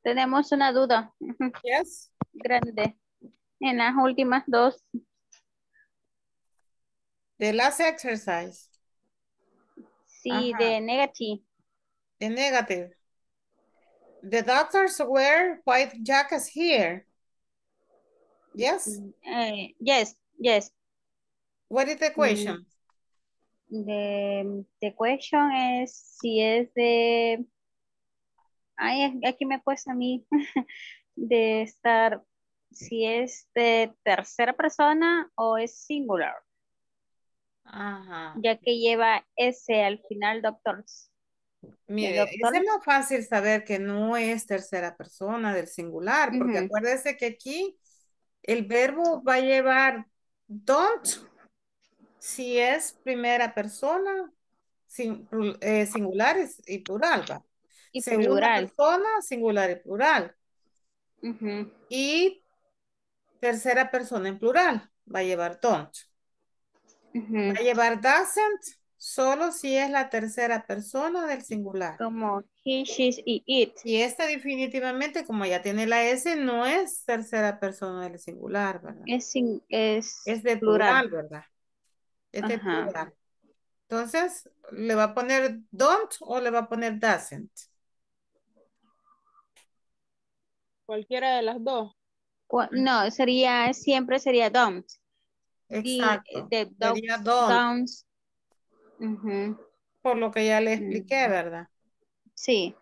tenemos una duda [LAUGHS] Yes. grande en las últimas dos. The last exercise. Sí, Ajá. de negative. The negative. The doctors wear white jackets here. Yes. Eh, yes, yes. What is the question? The, the question es si es de... Ay, aquí me cuesta a mí [LAUGHS] de estar, si es de tercera persona o es singular, Ajá. ya que lleva S al final, doctors. Mire, doctor? es más fácil saber que no es tercera persona del singular, porque Ujú. acuérdese que aquí el verbo va a llevar don't si es primera persona, sin- eh, singular y, plural, ¿va? Y Segunda plural. persona, singular y plural. Y tercera persona en plural va a llevar don't. Va a llevar doesn't solo si es la tercera persona del singular. Como he, she's y it. Y esta definitivamente, como ya tiene la S, no es tercera persona del singular, ¿verdad? Es, sin- es, Es de plural. plural, ¿verdad? Es de Ajá. plural. Entonces, ¿le va a poner don't o le va a poner doesn't? Cualquiera de las dos. No, sería, siempre sería don't. Y, Exacto. de Sería don't. Por lo que ya le expliqué, ¿verdad? Sí.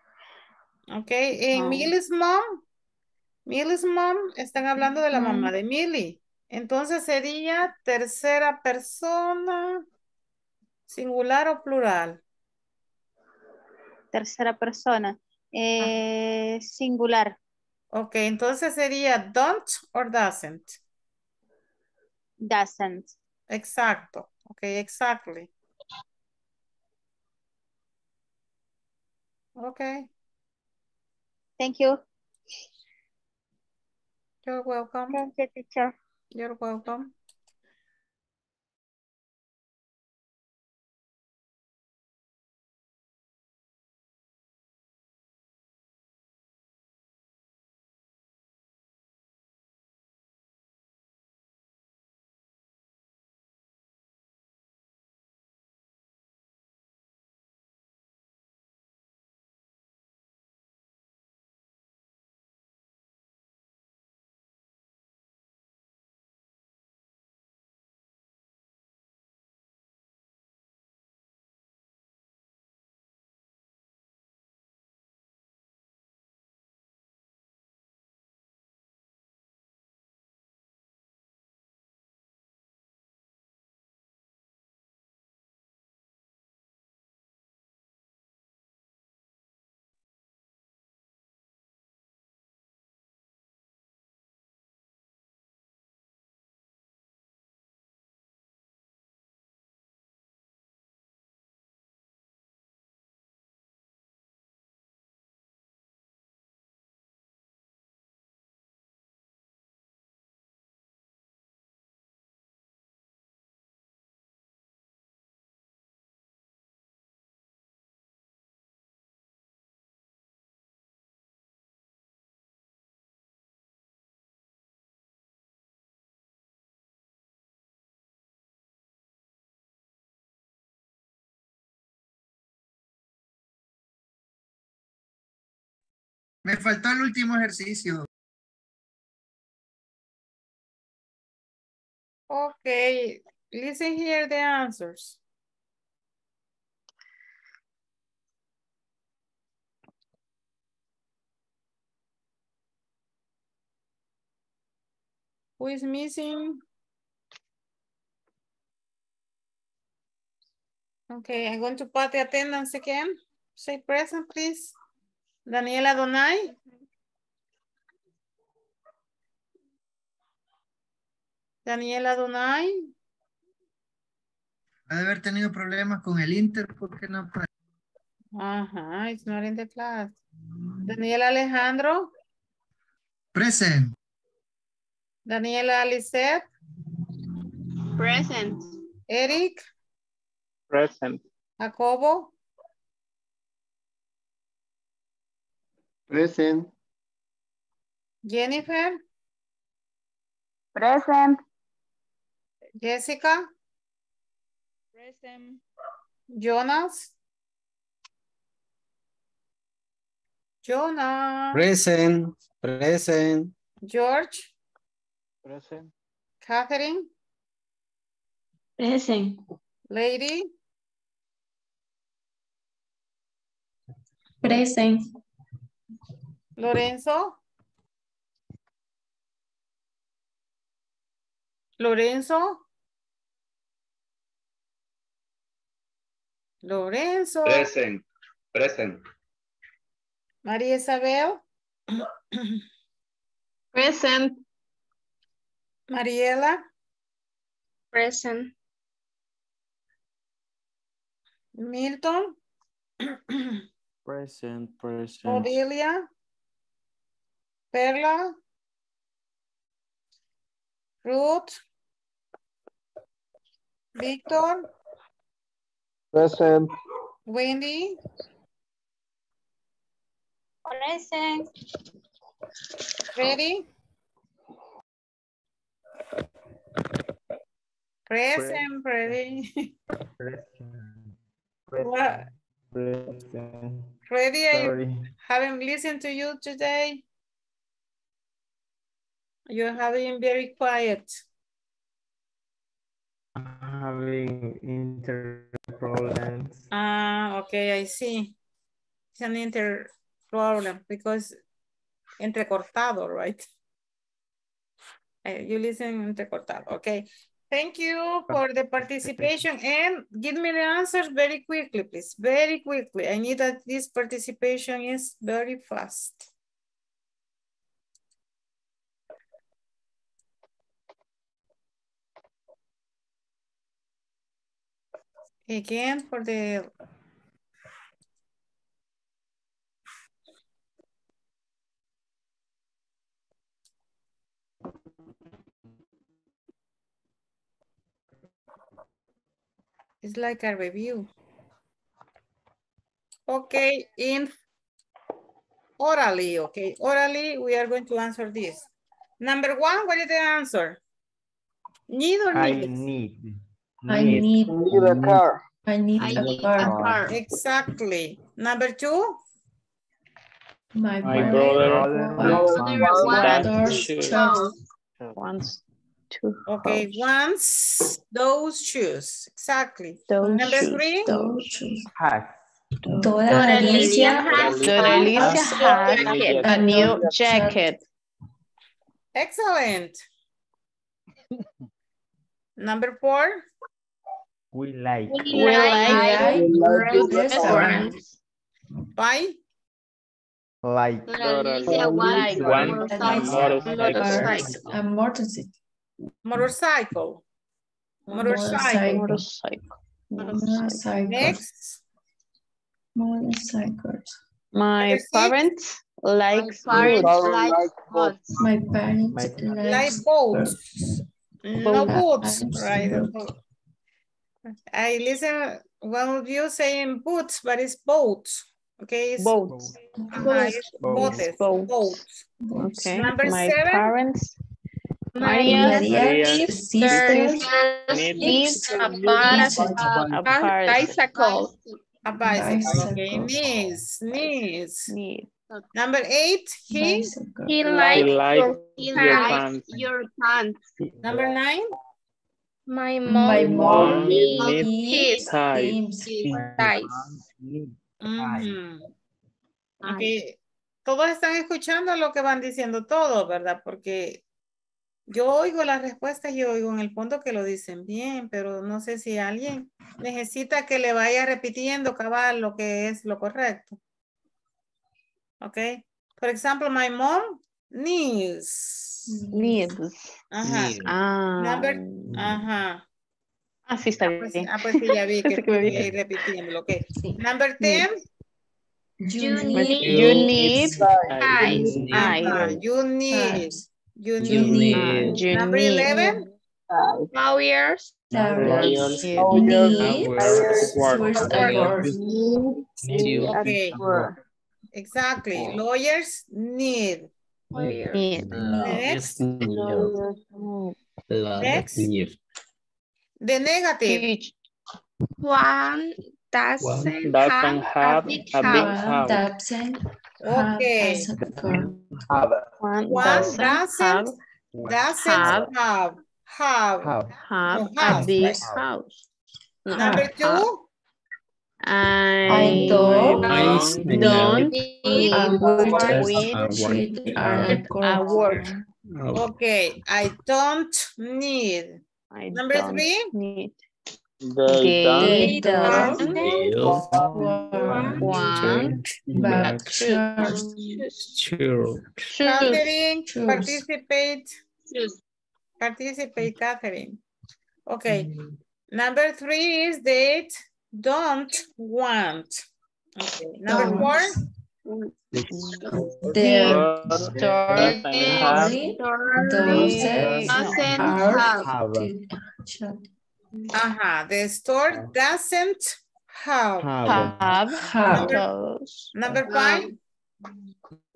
Ok. En. Millie's mom, Millie's mom, están hablando de la mamá de Millie. Entonces sería tercera persona, singular o plural. Tercera persona. Eh, singular. Ok, entonces sería don't or doesn't. Doesn't. Exacto. Ok, exactly. Ok, Thank you. you're welcome. Thank you, teacher. You're welcome. Me faltó el último ejercicio. Okay, listen here the answers. Who is missing? Okay, I'm going to put the attendance again. Say present, please. Daniela Donay. Daniela Donay. Ha de haber tenido problemas con el Inter porque no puede. Ajá, it's not in the class. Daniela Alejandro. Present. Daniela Lisette. Present. Eric. Present. Jacobo. Present. Jennifer. Present. Jessica. Present. Jonas. Jonas. Present, present. George. Present. Catherine. Present. Lady. Present. Lorenzo. Lorenzo. Lorenzo. Present. Present. María Isabel. Present. Mariela. Present. Milton. Present, present. Odilia. Perla. Ruth. Víctor. Present. Wendy. Present. Ready? Present, ready. What? Present. Ready? I Sorry. haven't listened to you today. You have been very quiet. I'm having internet problems. Ah, okay, I see. It's an inter problem because entrecortado, right? Eh, You listen entrecortado, okay. Thank you for the participation and give me the answers very quickly, please, very quickly. I need that this participation is very fast. Again, for the It's like a review. Okay, in orally, okay, orally, we are going to answer this. Number one, what is the answer? Need or I need? Need. I need, Need a car. I need I a need a car. car. Exactly. Number two, My My brother brother wants wants wants those shoes. shoes. Wants to okay, house once those shoes, exactly. those Number shoes. three, Those shoes. Has. Dora Alicia has Dora Alicia has a new jacket. excellent. Number four, we like. We like, we like, like restaurant. Why? Like. Motorcycle. Motorcycle. Motorcycle. Motorcycle. Motorcycle. Motorcycle. My parents like parents like boats. My parents like boats. No boats, right? I listen, one of you saying boots, but it's boats. Okay, it's, Boats. Ajá, it's Boats. botes, Boats. boats. Okay. Number My seven. parents Maria Maria Maria sisters needs a a party. A bicycle, okay, Bicycle. niece, niece. Number eight, he. He likes your your, he your pants. your pants. Number nine, My mom, My mom needs. Ujú. Ok. Todos están escuchando lo que van diciendo todos, ¿verdad? Porque yo oigo las respuestas y oigo en el fondo que lo dicen bien, pero no sé si alguien necesita que le vaya repitiendo cabal lo que es lo correcto. Ok. Por ejemplo, my mom needs. Needs. Ajá. Ah. Number, ajá. Ah, sí, está Pues, bien. ah, pues sí, ya vi [LAUGHS] que que me repitiéndolo. Ok. Sí. Number 10. You You need You eyes. You need. You You need. Ah, you Number need 11. Flowers. flowers. you Need Words. words and words. Okay. Exactly. Lawyers need. Next. Next. The negative. One doesn't, One doesn't have, have, a big house. Doesn't okay. Have. One doesn't, doesn't doesn't have have have, have, have, have a big house. house. Number two. I don't don't Need A word with are a word. Okay. I don't need. I Number don't three. need. They They don't don't Want want back shirts. shoes. Catherine, Choose. participate. Participate, Catherine. Okay. Mm. Number three is that don't want. Okay. Number four. The store doesn't have. Uh-huh. The store doesn't have. Have. have. Number, number five.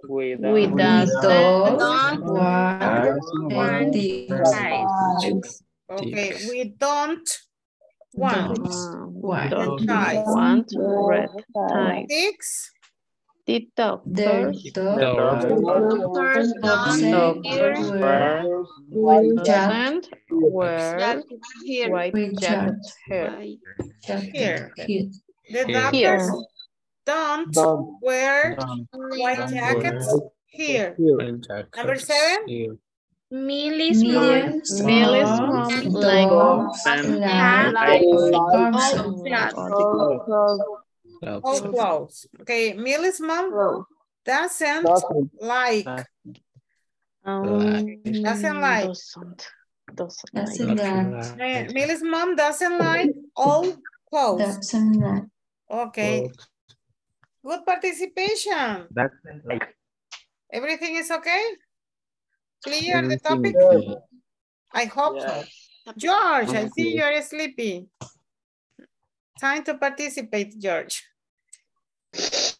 With us, Okay, we don't want. Don't. One, one, one. red tie. Six. The doctors, the doctors, doctors, doctors wear white jacket, wear white jacket, here. The doctors don't wear white jackets. here. Number seven. Milly's millions, millions, millions, like, and clothes. Okay, millies, mom, doesn't like. Doesn't like. Doesn't like. Eh, millie's mom doesn't like all clothes. Doesn't like. Okay. Good participation. Everything is okay? Clear the topic? okay. I hope so. George, I see you're sleepy. Time to participate, George.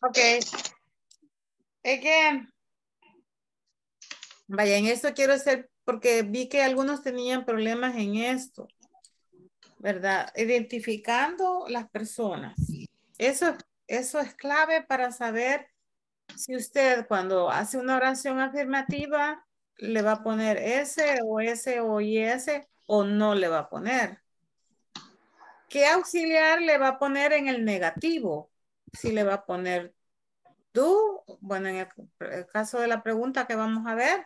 Okay. Again. Vaya, en esto quiero hacer, porque vi que algunos tenían problemas en esto, ¿verdad? Identificando las personas. Eso, eso es clave para saber si usted cuando hace una oración afirmativa le va a poner S o S o IS o no le va a poner. ¿Qué auxiliar le va a poner en el negativo? Si le va a poner do, bueno, en el, caso de la pregunta que vamos a ver,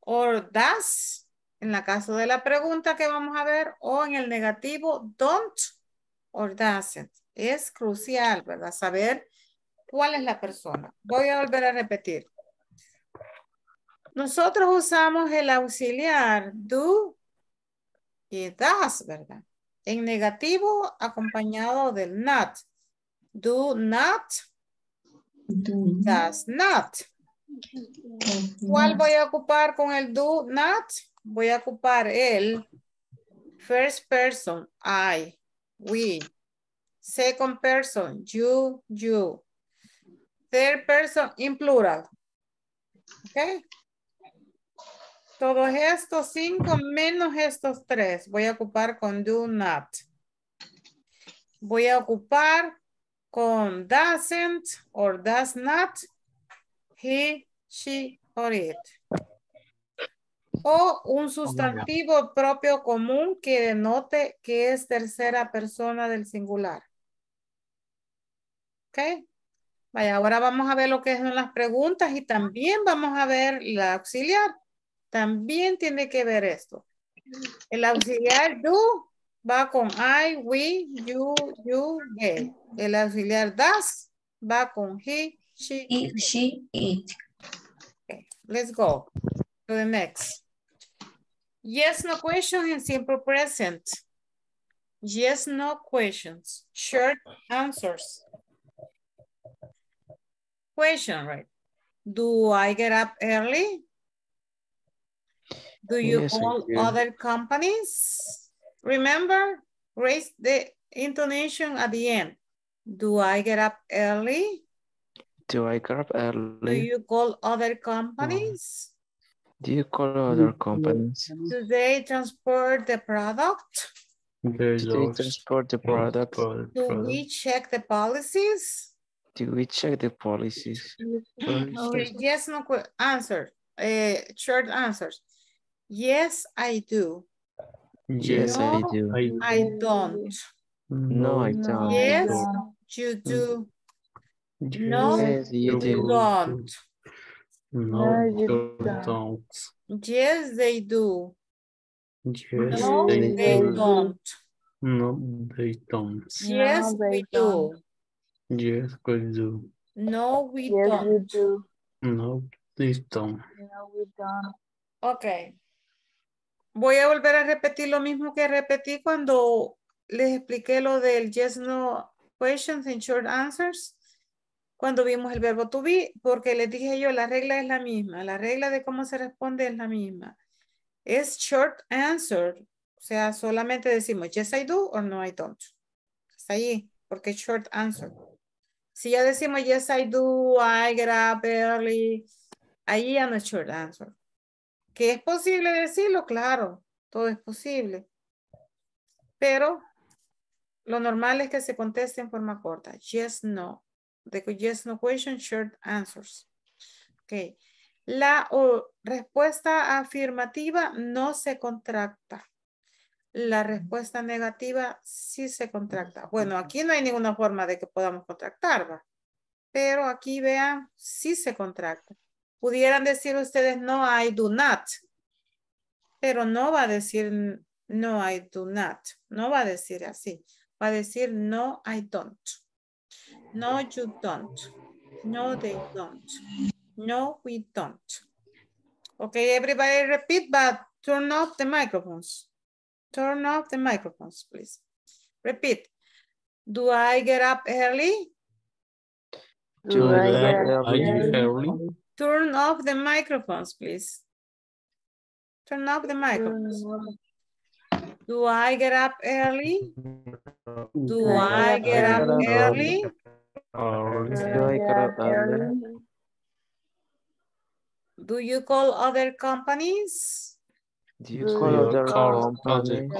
o does, en el caso de la pregunta que vamos a ver, o en el negativo, don't or doesn't. Es crucial, ¿verdad? Saber cuál es la persona. Voy a volver a repetir. Nosotros usamos el auxiliar do y does, ¿verdad? En negativo acompañado del not. Do not, does not. ¿Cuál voy a ocupar con el do not? Voy a ocupar el first person, I, we. Second person, you, you. Third person, in plural. ¿Ok? Todos estos cinco menos estos tres voy a ocupar con do not. Voy a ocupar con doesn't or does not he, she, or it. O un sustantivo propio común que denote que es tercera persona del singular. ¿Ok? Vaya, ahora vamos a ver lo que son las preguntas y también vamos a ver la auxiliar. También tiene que ver esto. El auxiliar do va con I, we, you, you, they. El auxiliar does va con he, she, He, she, it. Okay, let's go to the next. Yes, no question in simple present. Yes, no questions. Short answers. Question, right? Do I get up early? Do you Yes, call do. other companies? Remember, raise the intonation at the end. Do I get up early? Do I get up early? Do you call other companies? Do you call other companies? Do they transport the product? Do they transport the product? Do we check the policies? Do we check the policies? Okay, yes, no, que- answer, uh, short answers. Yes, I do. Yes, I do. I don't. No, I don't. Yes, you do. No, Yes, you you do. don't. No, you you don't. don't. Yes, they do. Yes, No, they they do. don't. No, they don't. Yes, we do. Yes, we do. No, we don't. No, they don't. Ok. Voy a volver a repetir lo mismo que repetí cuando les expliqué lo del yes, no questions and short answers. Cuando vimos el verbo to be, porque les dije yo, la regla es la misma. La regla de cómo se responde es la misma. Es short answer. O sea, solamente decimos yes, I do or no, I don't. Está ahí, porque es short answer. Si ya decimos yes, I do, I get up early, ahí ya no es short answer. ¿Que es posible decirlo? Claro, todo es posible. Pero lo normal es que se conteste en forma corta. Yes, no. The yes, no question, short answers. Ok. La respuesta afirmativa no se contracta. La respuesta negativa sí se contracta. Bueno, aquí no hay ninguna forma de que podamos contractar, ¿va? Pero aquí vean, sí se contracta. Pudieran decir ustedes, no, I do not. Pero no va a decir, no, I do not. No va a decir así. Va a decir, no, I don't. No, you don't. No, they don't. No, we don't. Okay, everybody repeat, but turn off the microphones. Turn off the microphones, please. Repeat. Do I get up early? Do I get up early? Turn off the microphones, please. Turn off the microphones. Do I get up early? Do I get up early? Do I get up early? Do you call other companies? Do you call other companies?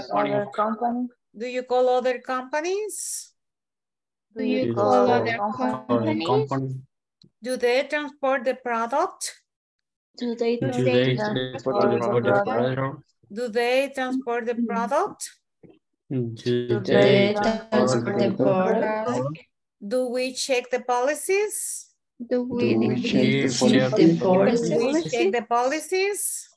Do you call other companies? Do you call other companies? Company? Do they transport the product? Do they Do they transport transport the product? Do they transport the product? Do they they transport the product? Do we check the policies? Do we Do we check the policies? Do we check the policies?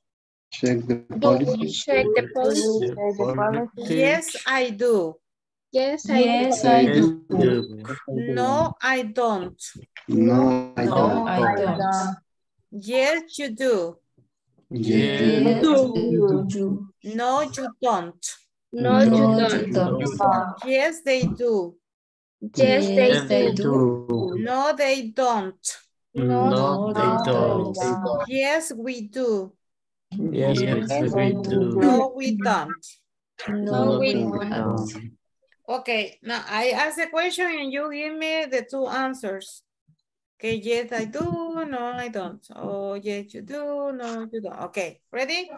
Check the Do we policies. check the policies? Yes, I do. Yes, Yes, I do. No, I don't. No, I No, don't. I don't. Yes, you do. Yes. Yes, you do. No, you don't. No, you don't. Yes, they do. Yes, they do. No, they don't. No, they don't. Yes, we do. Yes, we do. No, we don't. No, we don't. don't. Okay, now I ask the question and you give me the two answers. Okay, yes, I do. No, I don't. Oh, yes, you do. No, you don't. Okay, ready?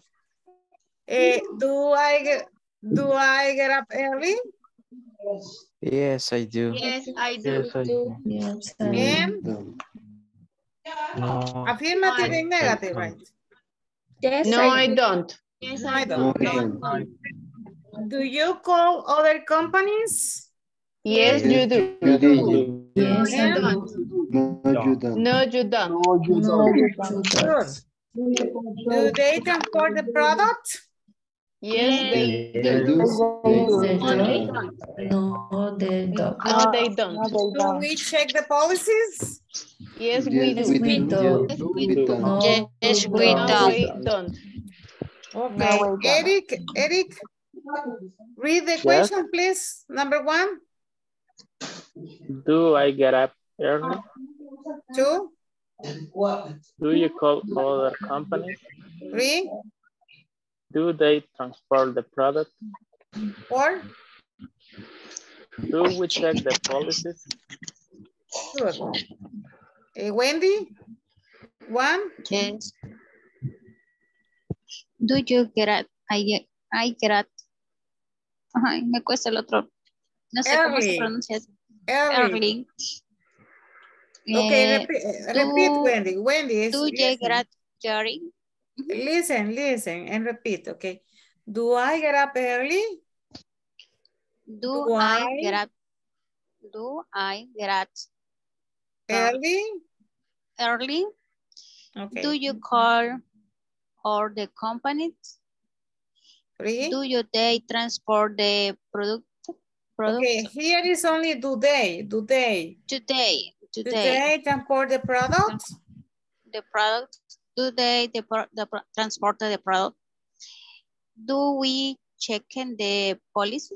Eh, do I get do I get up early? Yes, I do. Yes, I do. Yes, I do. Yes, I And No. No. Affirmative and negative, right? Yes, No, I don't. Yes, No, I I don't. Don't. Okay. Do you call other companies? Yes, you do. You do. Yes, I Yeah. do. No, you don't. No, you don't. No, you don't. you don't. They transport the product? Yes, they They do. do. They they do. do. No, they don't. No, they don't. Do we check the policies? Yes, we do. we do. Yes, we do. No, Yes, we we don't. we don't. Okay. Eric, Eric, read the Yes. question, please. Number one, Do I get up early? two, Do you call other companies? three, Do they transport the product? four. Do we check the policies? Good. Eh, Wendy, one, Yes. Do you get at, I get, I get Ay, me cuesta el otro. No sé cómo se pronuncia. early. Early. Okay, Eh, repeat, eh, repeat, do- Wendy. Wendy, get at, Jerry? listen, listen, and repeat, okay. Do I get up early? Do Do I I? get up? Do I get at Early? early? Okay. Do you call or the companies? Do you they transport the product? Okay, here is only do they, do they. today? Do Today, they transport the product? the product. Do they the, the transport the product? Do we check in the policy?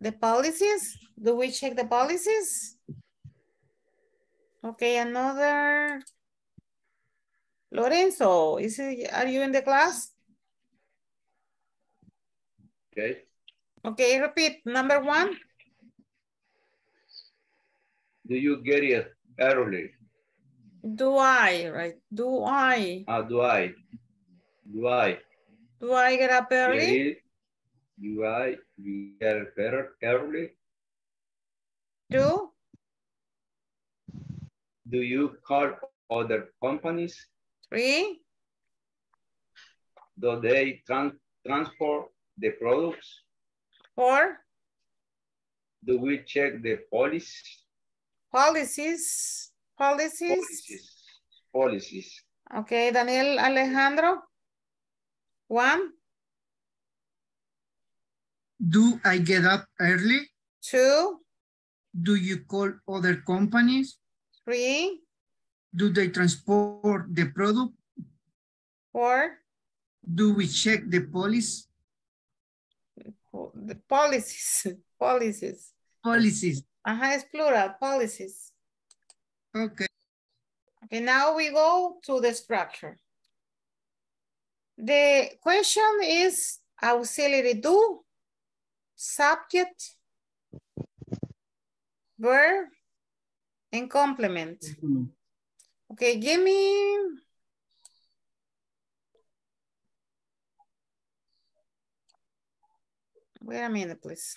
The policies? Do we check the policies? Okay, another. Lorenzo, is it, are you in the class? Okay. Okay, repeat. Number one, Do you get it early? do I, right? Do I, Ah, do I? Do I? do I get up early? Do I you get up early? Two, Do you call other companies? three, Do they tran- transport the products? four, Do we check the policies? policies, policies. Policies. Policies. Okay, Daniel Alejandro. One, Do I get up early? two, Do you call other companies? three, Do they transport the product? four, Do we check the police the policies, [LAUGHS] policies. policies? Ajá, es plural, policies. Okay. Okay, now we go to the structure. The question is auxiliary do, subject, verb, and complement. Okay, give me. Wait a minute, please.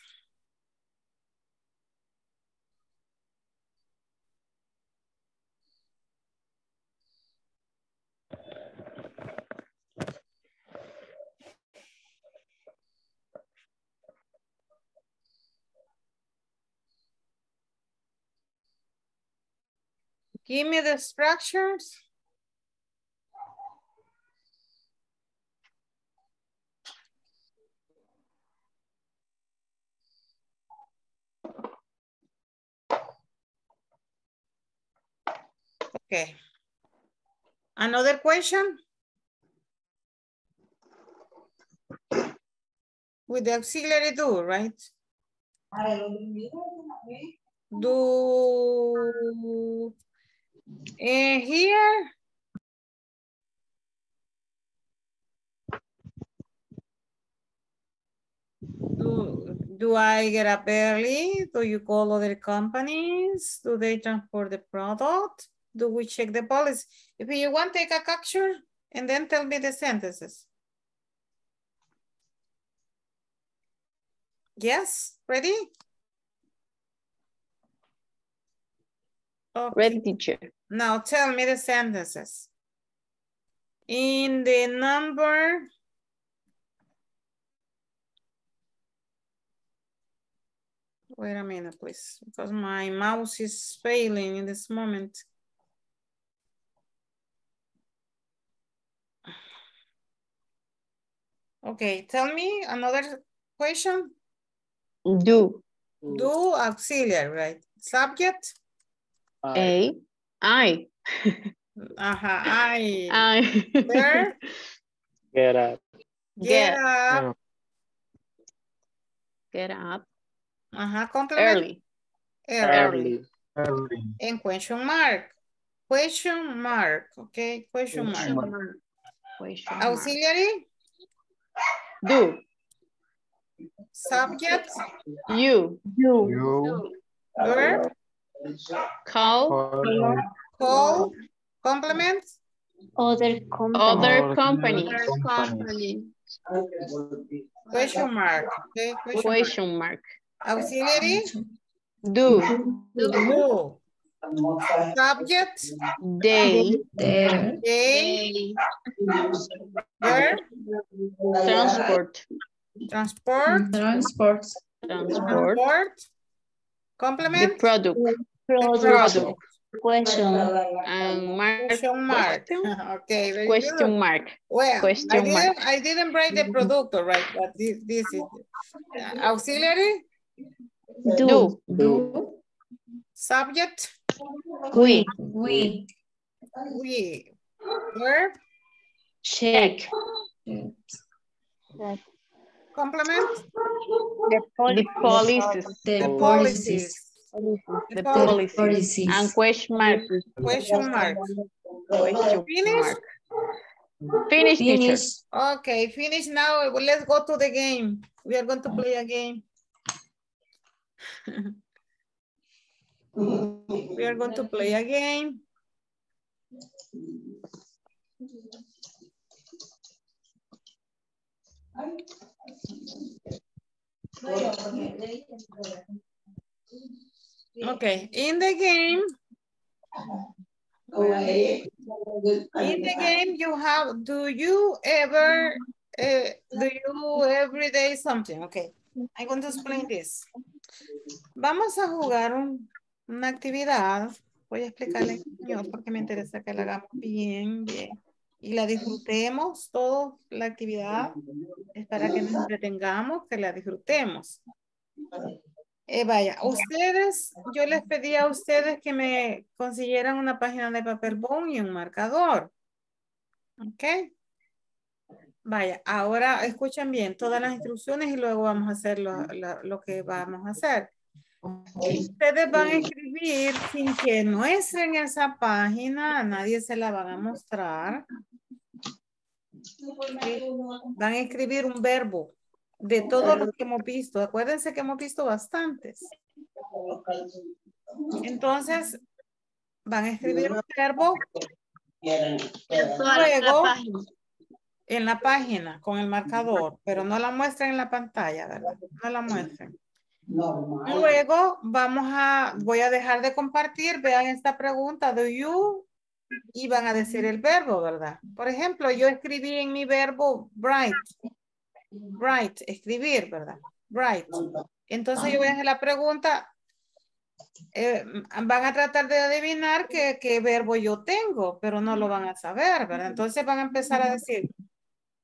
Give me the structures. Okay. Another question? With the auxiliary do, right? Do, and here. Do, do I get up early? Do you call other companies? Do they transport the product? Do we check the policy? If you want, take a capture and then tell me the sentences. Yes, ready? Okay. Ready, teacher. Now tell me the sentences. In the number Wait a minute, please, because my mouse is failing in this moment. Okay, tell me another question. Do. Do auxiliary, right? Subject? A. I. Ajá, I. I. There, Get up. get Get. up. Get up. Ajá, complement. Early. Early. Early. And question mark. Question mark, okay? Question Question mark. mark. Question mark. Auxiliary, Do. subject, You. You. verb, Call. Call. call, complement, Other company. Other company. Other company. question mark, okay? Question mark. Question mark. Auxiliary, Do. do. Subject, They. There. they, verb, Transport. transport, Transport. Transport. transport, The complement, product. product, Product. Question. And mark. question mark. [LAUGHS] Okay, very Question good. mark. Well, I Question mark. didn't, I didn't write the product, right? But this, this is uh, auxiliary, Do. Do. subject, We. We. we, verb, Check. complement, The policies. The policies the policies. policies, The the policies. policies. And question mark. question mark. Question Finish? mark. Finish, teacher. Finish. Okay, finish now. Let's go to the game. We are going to play a game. [LAUGHS] We are going to play a game. Okay, in the game, in the game you have, do you ever, uh, do you every day something? Okay, I'm going to explain this. Vamos a jugar un- una actividad. Voy a explicarle en español porque me interesa que la hagamos bien, bien. Y la disfrutemos toda la actividad. Es para que nos entretengamos, que la disfrutemos. Eh, vaya, ustedes, yo les pedí a ustedes que me consiguieran una página de papel bond y un marcador. ¿Ok? Vaya, ahora escuchen bien todas las instrucciones y luego vamos a hacer lo, lo- lo que vamos a hacer. Ustedes van a escribir sin que muestren esa página, a nadie se la van a mostrar. Van a escribir un verbo de todo lo que hemos visto. Acuérdense que hemos visto bastantes. Entonces, van a escribir un verbo Luego, en la página con el marcador, pero no la muestren en la pantalla, ¿verdad? No la muestren. Luego vamos a, voy a dejar de compartir, vean esta pregunta, do you, y van a decir el verbo, ¿verdad? Por ejemplo, yo escribí en mi verbo write, write, escribir, ¿verdad? Write. Entonces yo voy a hacer la pregunta, eh, van a tratar de adivinar qué, qué verbo yo tengo, pero no lo van a saber, ¿verdad? Entonces van a empezar a decir,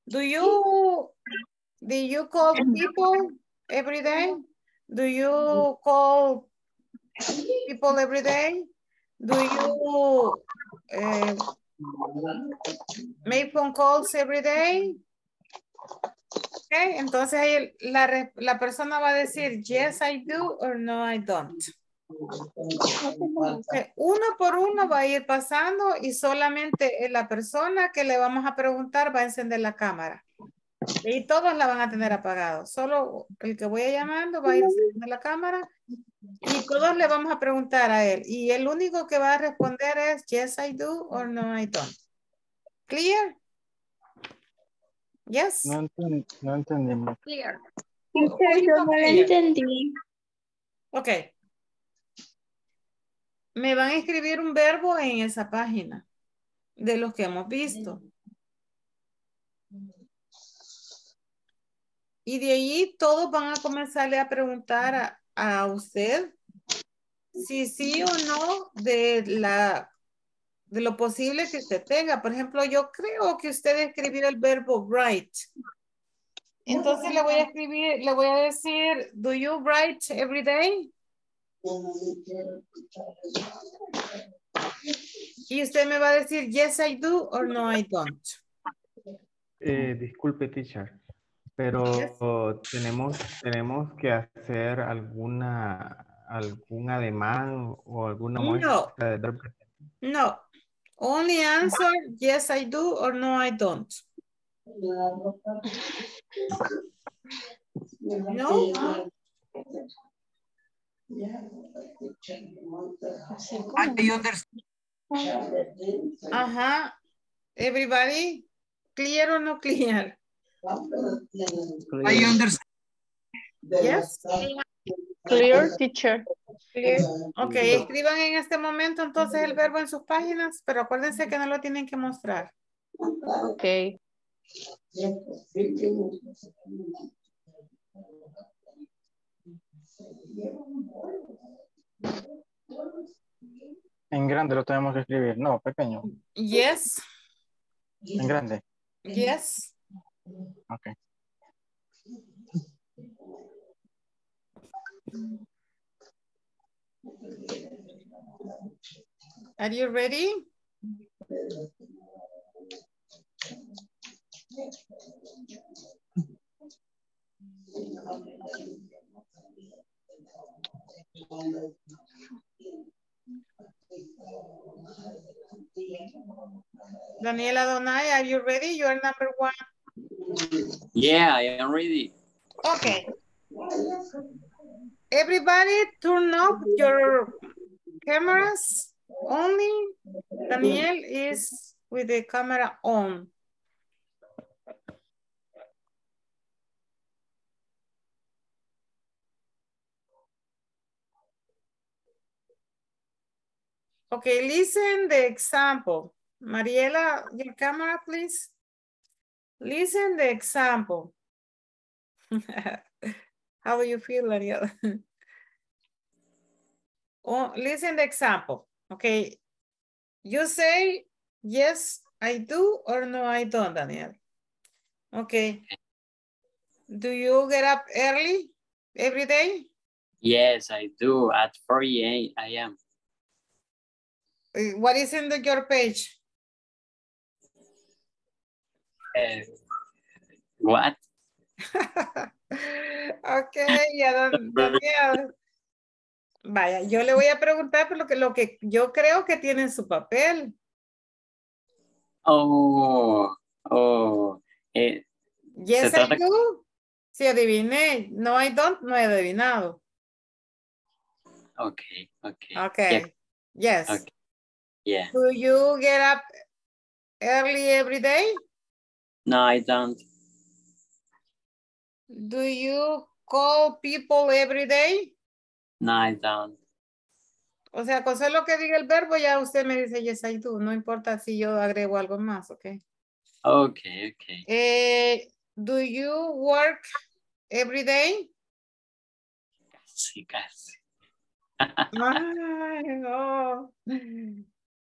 do you, do you call people every day? Do you call people every day? Do you eh, make phone calls every day? Okay, entonces ahí la, la persona va a decir yes I do or no I don't. Uno por uno va a ir pasando y solamente la persona que le vamos a preguntar va a encender la cámara. Y todos la van a tener apagado. Solo el que voy llamando va a ir encendiendo la cámara y todos le vamos a preguntar a él. Y el único que va a responder es yes I do or no I don't. Clear? Yes. No, enten- no entendimos. Clear. Yo no lo entendí. Ok. me van a escribir un verbo en esa página de los que hemos visto. Y de ahí todos van a comenzarle a preguntar a, a usted si sí o no de la de lo posible que usted tenga. Por ejemplo, yo creo que usted escribió el verbo write. Entonces le voy a escribir, le voy a decir, do you write every day? Y usted me va a decir, yes, I do, or no, I don't. Eh, disculpe, teacher, pero tenemos, tenemos que hacer alguna, algún ademán o alguna muestra de dar No. Only answer, yes, I do, or no, I don't. No. I understand. Ajá. Everybody, clear or no clear? I understand. Yes. Clear, teacher. Clear. Ok, escriban en este momento entonces el verbo en sus páginas, pero acuérdense que no lo tienen que mostrar. Ok. En grande lo tenemos que escribir, no, pequeño. Yes. En grande. Yes. Ok. Are you ready? Daniela Donai, are you ready? You are number one. Yeah, I am ready. Okay. Everybody turn off your cameras only. Daniel is with the camera on. Okay, listen the example. Mariela, your camera, please. Listen the example. [LAUGHS] How do you feel, Mariela? [LAUGHS] oh, listen the example. Okay. You say, yes, I do, or no, I don't, Daniel. Okay. Do you get up early every day? Yes, I do. At 4 a.m. I am. Uh, What is in the, your page? Uh, what? [LAUGHS] Ok, ya [LAUGHS] don-. Vaya, yo le voy a preguntar por lo que, lo que yo creo que tiene en su papel. Oh, oh. eh, Yes, Se I trata- do. Sí, adiviné. No, I don't, no he adivinado. okay, okay. Ok. Yes. Okay. Yeah. Do you get up early every day? No, I don't. Do you call people every day? No, I don't. O sea, con solo que diga el verbo, ya usted me dice yes, I do. No importa si yo agrego algo más, ¿ok? Okay, okay. Eh, do you work every day? Sí, casi. Ay, no.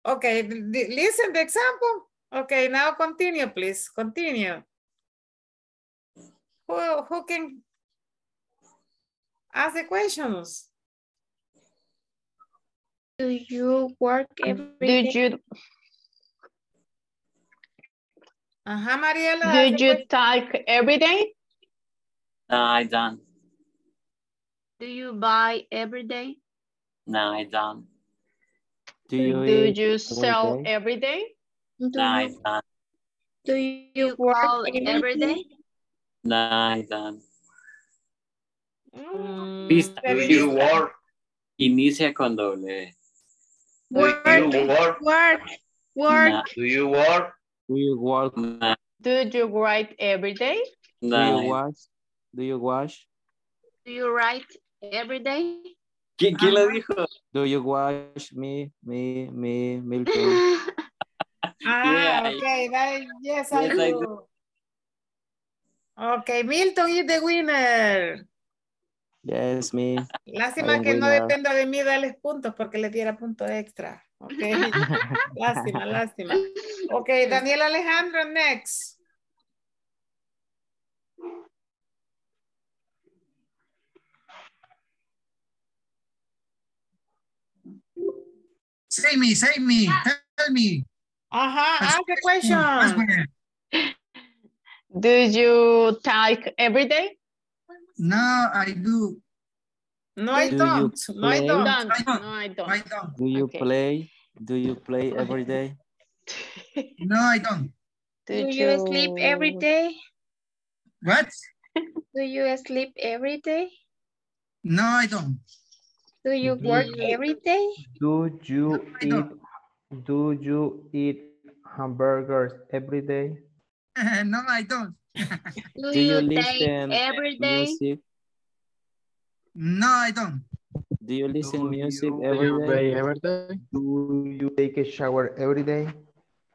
Okay, listen the example. Okay, now continue, please. Continue. Who, who can ask the questions? Do you work every Do day? you Ajá, Mariela. Did ask the you question. talk every day? No, I don't. Do you buy every day? No, I don't. Do you Do you sell day? every day? Do No, I you, don't. do you You work call every every day? day? No, I don't. Mm, Pista. Do you work? Inicia con doble. Do Work, you work? work, work. No, Do you work? Do you work? no, Do you write every day? Do you wash? Do you wash? Do you write every day? ¿Quién, quién lo dijo? Do you wash me, me, me, Milton? [LAUGHS] Ah, Yeah, okay, that, yes, I do. Okay, Milton is the winner. Yes, me. Lástima que no dependa de mí darles puntos porque le diera punto extra. Ok. [LAUGHS] lástima, lástima. Ok, Daniel Alejandro, next. Say me, say me, tell me. Uh-huh, Ajá, ask a question. Password. [LAUGHS] Do you type every day? No, I do. No, I do don't. No, I don't. Don't. I don't. No, I don't. I don't. Do you Okay. play? Do you play every day? [LAUGHS] No, I don't. Do, Do you sleep every day? What? Do you sleep every day? No, I don't. Do you work every day? Do you I eat don't. Do you eat hamburgers every day? [LAUGHS] no, I don't. [LAUGHS] Do, Do you you listen every day? music? No, I don't. Do you listen Do music you- do you day? every day? Do you take a shower every day?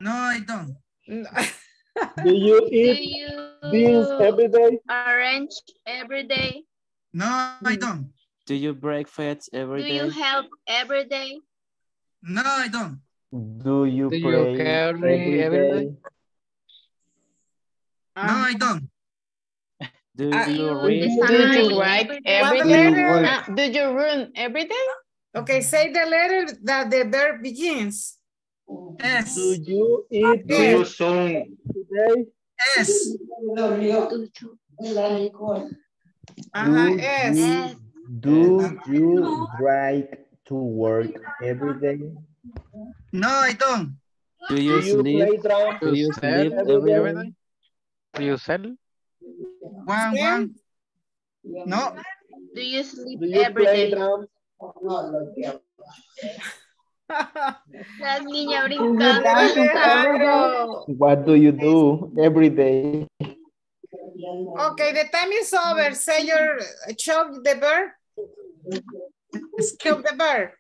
No, I don't. [LAUGHS] Do you Do eat you beans every day? arrange every day? No, I don't. Do you breakfast every Do day? you help every day? No, I don't. Do you Do you play carry every day? No, I don't. [LAUGHS] Do Ah, you you read? Do you write every every day. day? Do you run every day? Okay, say the letter that the verb begins. S. Do you eat Do you beans every day? S. Ajá, Do es. Yes. Do you drive to work every day? No, I don't. Do Do you you sleep? play drums Do you sell sleep every every day? day? Do you sell? One, Yeah. one. No. Do you sleep Do you every play day? drums? La niña [LAUGHS] brincando. What do you do every day? Okay, the time is over. Say your chop the bird. Chop the bird.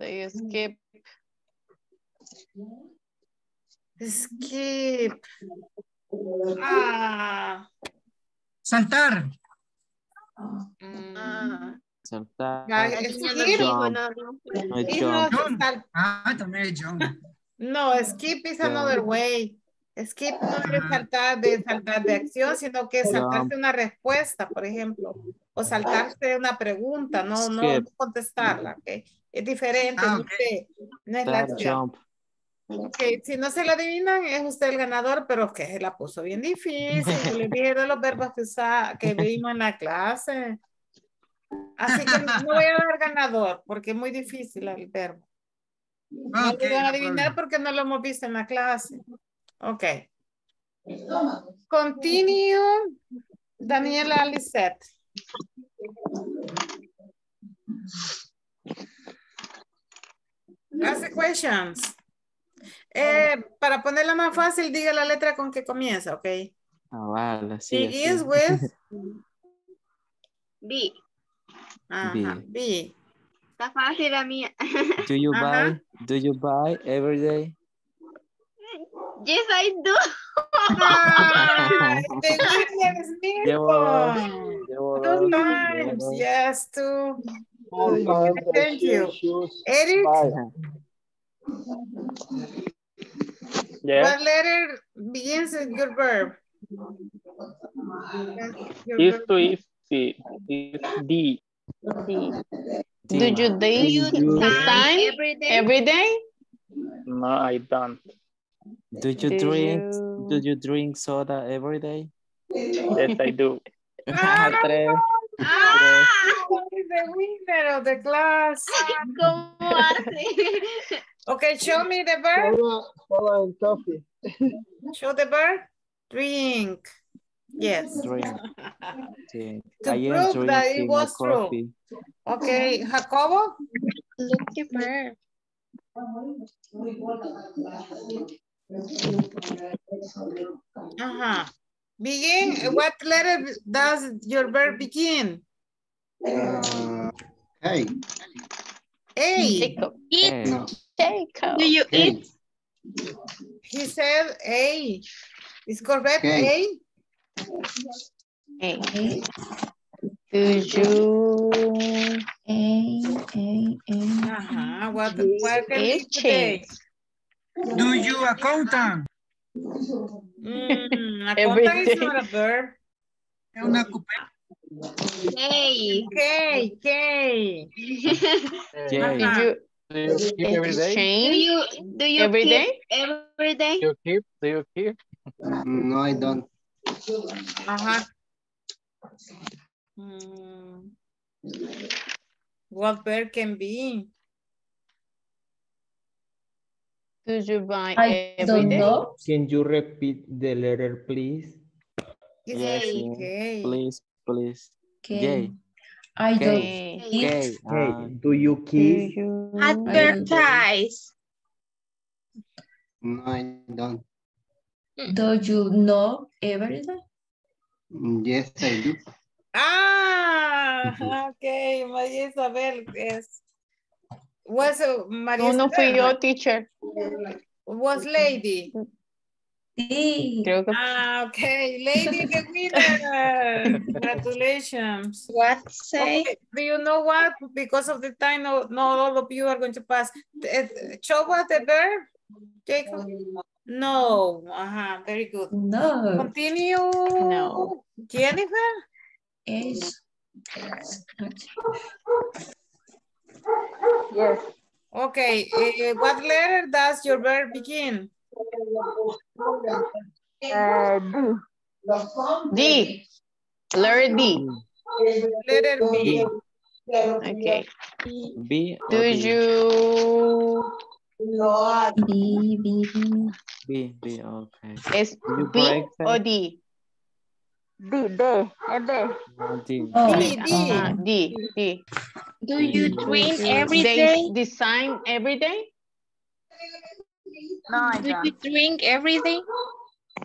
Do you skip? Skip. Ah. Saltar. Mm, ah. Saltar. No skip. Jump. no, no. No jump. sal- Ah, también es John. No, skip is another way. Skip no es Ajá. saltar de saltar de acción, sino que es saltarse Jump. una respuesta, por ejemplo, o saltarse una pregunta, no, no contestarla, ¿ok? Es diferente, Ah, no, ok. sé, no es la acción. jump. Ok, si no se la adivinan, es usted el ganador, pero que se la puso bien difícil. Yo les dije de los verbos que, usa, que vimos en la clase. Así que no voy a dar ganador, porque es muy difícil el verbo. No Ok, lo van a adivinar porque no lo hemos visto en la clase. Ok. Continue. Daniela Lisette. Ask the questions. Eh, para ponerla más fácil, diga la letra con que comienza, ok? Ah, vale, sí, Begins with [LAUGHS] B. ajá, B. B. Está fácil la mía. [LAUGHS] Do you Ajá. buy? Do you buy every day? Yes, I do. Ay, [LAUGHS] Llevo. Llevo Two times, yes, two. Thank you. Eric. Yes. what letter begins with your verb? Your It's verb. too easy. It's D. D. D. Do you Do date you design design every day? every day? No, I don't. Do you Do drink? you- Do you drink soda every day? Yes, I do. [LAUGHS] Tres. Ah, he's the winner of the class. [LAUGHS] ¿Cómo hace? Okay, show me the bird. Soda, soda and coffee. Show the bird. Drink. Yes. Drink. Sí. [LAUGHS] To I am prove that it was true. coffee. Okay, Jacobo. Look the verb. Uh-huh. Begin. What letter does your verb begin? Hey. Hey. Jacob. Eat. No. Jacob. Do you Hey. eat? He said A. Is correct Okay. A? Hey. Do you Uh-huh. What, what can be eat today? Do you accountant? Mm, Every [LAUGHS] accountant is day. not a verb. Es una ocupa- Hey. K, K. Jay. Ajá. Do you Do you keep every do you do you every keep day? every day? Do you keep? Do you keep? No, I don't. Ajá. Mm. What verb can be? Do you buy I every don't day? know. Can you repeat the letter, please? Is Yes, it yeah. K? Please, please. Okay. Jay. I don't Okay. eat. Okay. Hey, ah, do you Do kiss? you Advertise. No, I don't. Do you know everything? Yes, I do. Ah, okay, María Isabel es. Was uh, María No, no fui Isabel, yo, teacher. Was lady. Sí. Creo que Ah, okay, lady the winner. [LAUGHS] Congratulations. What say? Okay, do you know what? Because of the time, no, not all of you are going to pass. Eh, Show what the verb, Jacob? No, uh-huh, very good. No. Continue. No. Jennifer? Es. Yes. Okay, eh, what letter does your verb begin? Uh. D. Letter D. Letter B. Okay. B Do B? you B, B, B. B, B, okay. es Do you B breakfast? o D? D, D, es D. D. Oh, D, D. Ah, D, D. Do you drink every They day? design every day? No, I Do you don't. drink every day?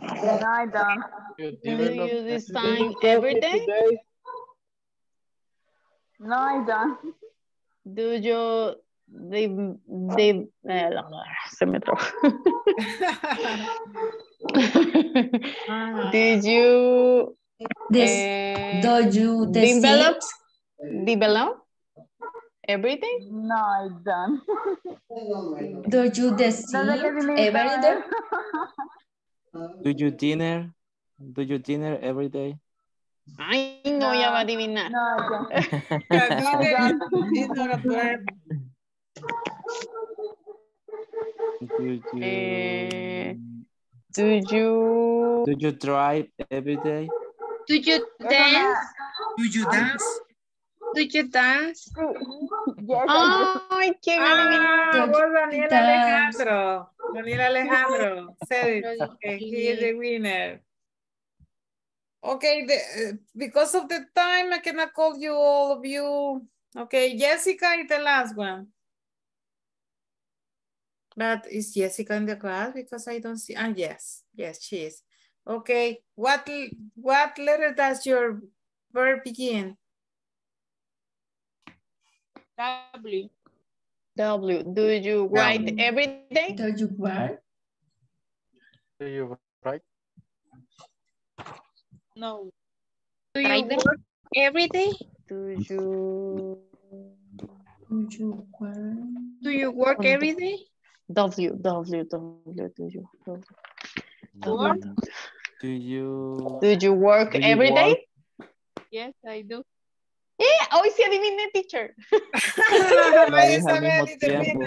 No, I don't. You Do develop you every design day. every day? Today. No, I don't. Do you they they eh, se me trabó. [LAUGHS] Did you This, eh, do you develop develop everything? No, I don't. Do you No sé decide qué significa every day? Do you dinner? Do you dinner every day? Ay, no, ya va a adivinar. No, I don't. yeah, dinner is, is not a verb. Do you, Eh, do you do you drive every day? Do you dance? Do you dance? Do you dance? Yes, I do. Ay, ¿quién adivinó? Ah, was Daniel Dance. Alejandro. Daniel Alejandro said it. Okay, he is the winner. Okay, the, uh, because of the time, I cannot call you all of you. Okay, Jessica is the last one. But is Jessica in the class? Because I don't see, ah, yes, yes, she is. Okay, what, what letter does your verb begin? W. W. Do you write every day? Do you work? Do you write? No. Do you work every day? Do you Do you work? Do you work every day? W W W do you Work? Do you Do you work Do you every day? work? Yes, I do. Eh, hoy sí adiviné, teacher. [LAUGHS] Lo dije al mismo tiempo.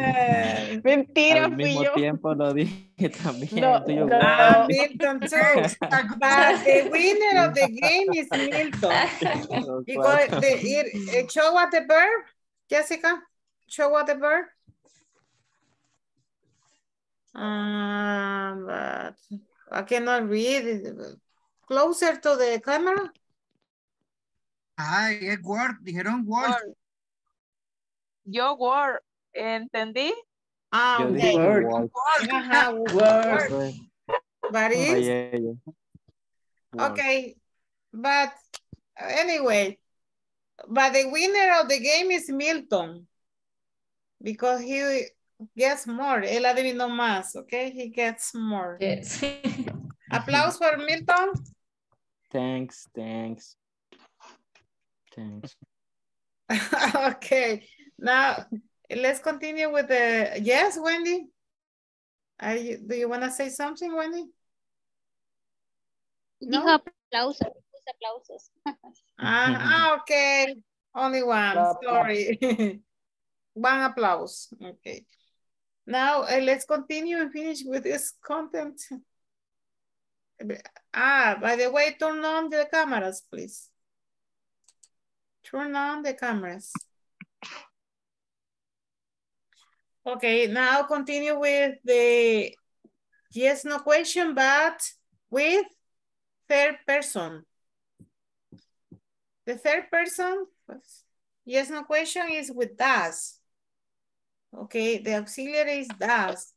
Mentira, Al fui mismo yo. tiempo lo dije también. No, you no. Ah? Milton too. But the winner of the game is Milton. Because cuatro. the, it, show what the verb, Jessica? Show what the verb? Um, but I cannot read it. Closer to the camera? Ay, es Word, dijeron Word. Word. Yo work. ¿Entendí? Ah, Yo okay. dije Word. work. Ajá, Word. word. But [LAUGHS] is, fallé yo. Work. okay. But anyway, but the winner of the game is Milton. Because he gets more. Él adivinó más, okay? He gets more. Yes. [LAUGHS] Applause for Milton. Thanks, thanks. Thanks. [LAUGHS] okay, now let's continue with the, yes, Wendy? Are you, do you want to say something, Wendy? Dijo No? aplausos, puse aplausos. [LAUGHS] Ah, okay. Only one, Clap, clap. sorry. [LAUGHS] one applause, okay. Now, uh, let's continue and finish with this content. Ah, by the way, turn on the cameras, please. Turn on the cameras. Okay, now continue with the yes, no question, but with third person. The third person, yes, no question is with does. Okay, the auxiliary is does.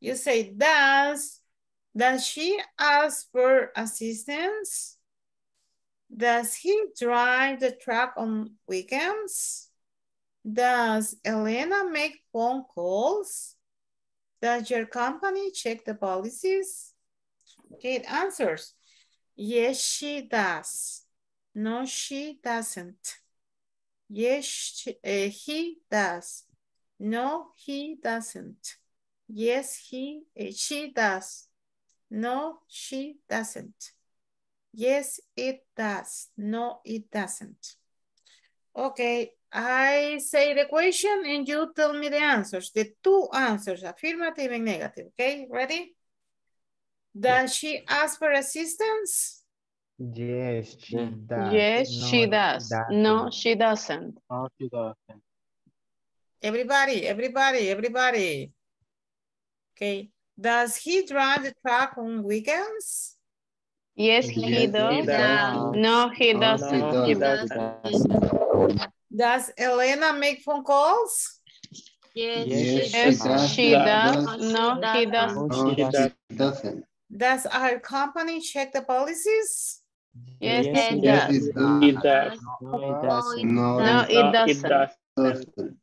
You say does, does she ask for assistance? Does he drive the truck on weekends? Does Elena make phone calls? Does your company check the policies? It answers. Yes, she does. No, she doesn't. Yes, she, uh, he does. No, he doesn't. Yes, he, uh, she does. No, she doesn't. Yes, it does. No, it doesn't. Okay, I say the question and you tell me the answers. The two answers, affirmative and negative. Okay, ready? Does she ask for assistance? Yes, she mm. does. Yes, she No, does. doesn't. No, she doesn't. No, she doesn't. Everybody, everybody, everybody. Okay. Does he drive the truck on weekends? Yes, he Yes, does. does. No, he doesn't. he He doesn't. doesn't. Does Elena make phone calls? Yes, Yes, Yes, does. she Does. does. No, he doesn't. No, she she doesn't. Does our company check the policies? Yes, Yes, he Yes, does. it does. It does. No, it doesn't. No, No, it it No, it doesn't. does. doesn't.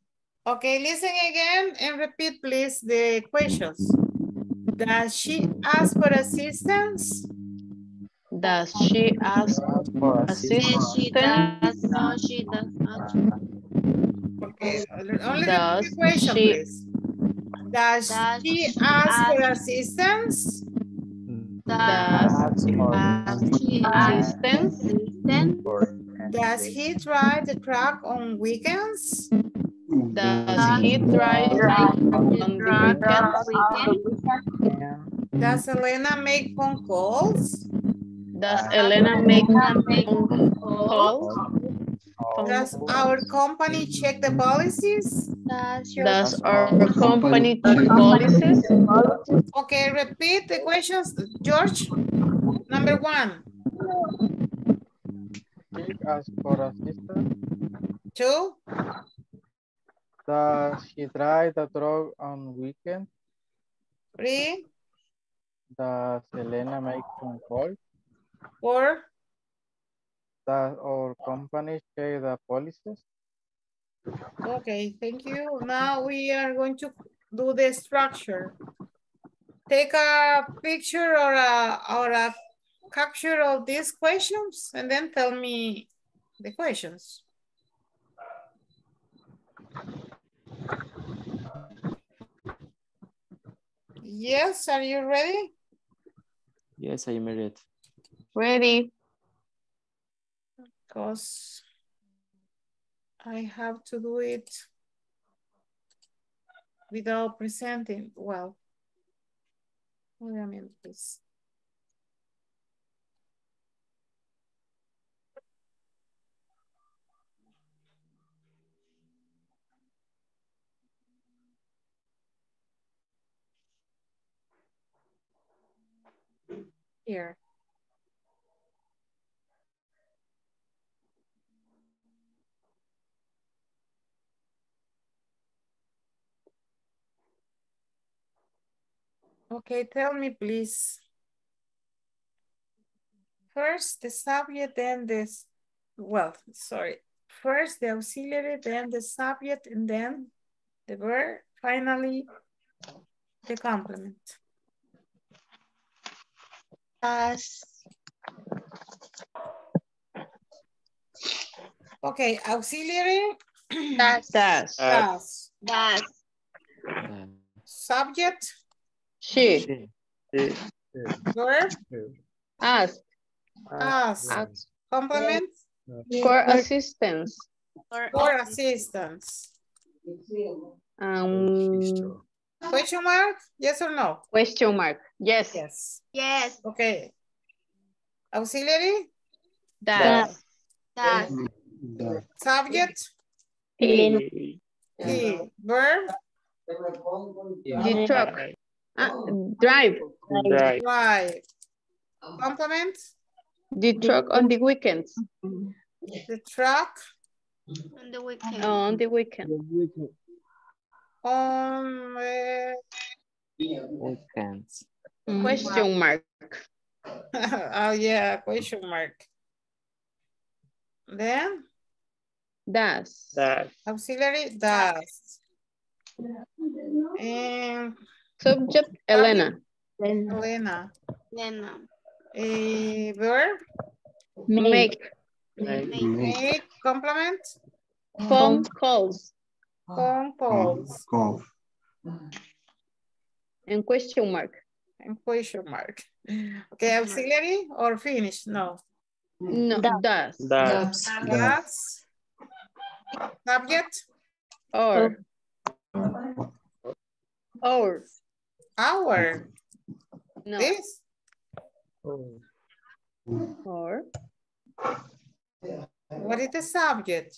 Okay, listen again and repeat please the questions. Does she ask for assistance? Does she ask For Yes, she assistance? does. No, she does not. Okay, only Does the question, she- please. Does Does she she ask for assistance? Does Does she ask assistance? assistance? Does he drive the truck on weekends? Does he drive the truck on weekends? Does Elena make phone calls? Does Elena make make phone calls? calls? Does our company check the policies? Does your Does our Company company check policies? Okay, repeat the questions, George. Number one, She asks for assistance. two, Does she drive the truck on weekend? three, Does Elena make phone calls? Four, Does our company check the policies? Okay, thank you. Now we are going to do the structure. Take a picture or a, or a capture of these questions and then tell me the questions. Yes, are you ready? Yes, I am ready. Ready? Because I have to do it without presenting, well. Wait a minute, please. Here. Okay, tell me please. First the subject, then this, well, sorry. first the auxiliary, then the subject, and then the verb, finally the complement. Does. Okay, auxiliary. Does. Does. Does. Does. Subject, She. verb, Ask. ask. Complement, For assistance. for assistance. Um, Question mark, yes or no? question mark. Yes. Yes. Yes. Okay. Auxiliary, Does. Does. Does. subject, He. he, verb, The truck. Ah, drive. Drive. drive. Complement, The truck on the weekends. the truck On the weekend. On the weekend. on the Weekends. Question mark. [LAUGHS] oh yeah, question mark. Then Does. Does. auxiliary does. And Subject Elena. Elena, Lena. a verb, eh, Make. Make. make, complement, Phone calls. phone calls, Call. And question mark. and question mark. Okay, auxiliary or finish? No. No, does. Does. Does. Subject, Or. Or. Our, No. this, Or. what is the subject?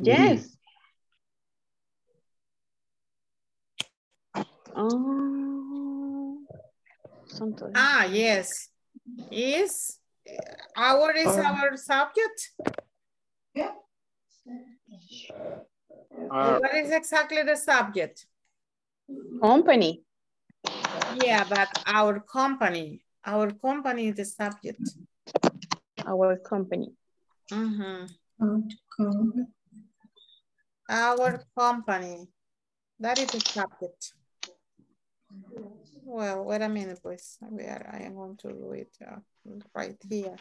Yes. Oh. Santo. Ah, yes. Is, our is our subject? Are. What is exactly the subject? Company. Yeah, but our company, our company is the subject. Our company. Mhm. Our company, that is the subject. Well, wait a minute, please. We are, I am going to do it uh, right here.